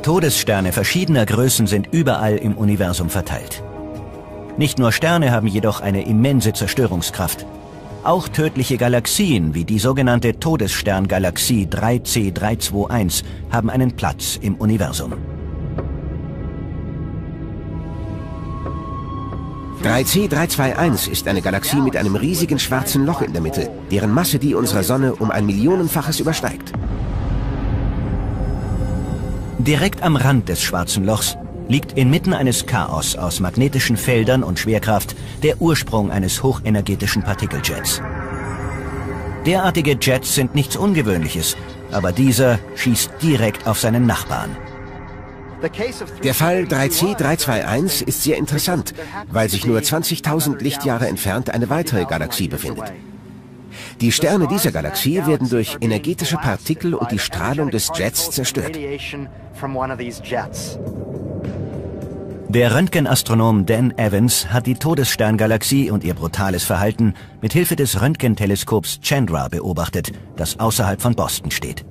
Todessterne verschiedener Größen sind überall im Universum verteilt. Nicht nur Sterne haben jedoch eine immense Zerstörungskraft. Auch tödliche Galaxien wie die sogenannte Todessterngalaxie 3C321 haben einen Platz im Universum. 3C321 ist eine Galaxie mit einem riesigen schwarzen Loch in der Mitte, deren Masse die unserer Sonne um ein Millionenfaches übersteigt. Direkt am Rand des schwarzen Lochs liegt inmitten eines Chaos aus magnetischen Feldern und Schwerkraft der Ursprung eines hochenergetischen Partikeljets. Derartige Jets sind nichts Ungewöhnliches, aber dieser schießt direkt auf seinen Nachbarn. Der Fall 3C321 ist sehr interessant, weil sich nur 20.000 Lichtjahre entfernt eine weitere Galaxie befindet. Die Sterne dieser Galaxie werden durch energetische Partikel und die Strahlung des Jets zerstört. Der Röntgenastronom Dan Evans hat die Todessterngalaxie und ihr brutales Verhalten mit Hilfe des Röntgenteleskops Chandra beobachtet, das außerhalb von Boston steht.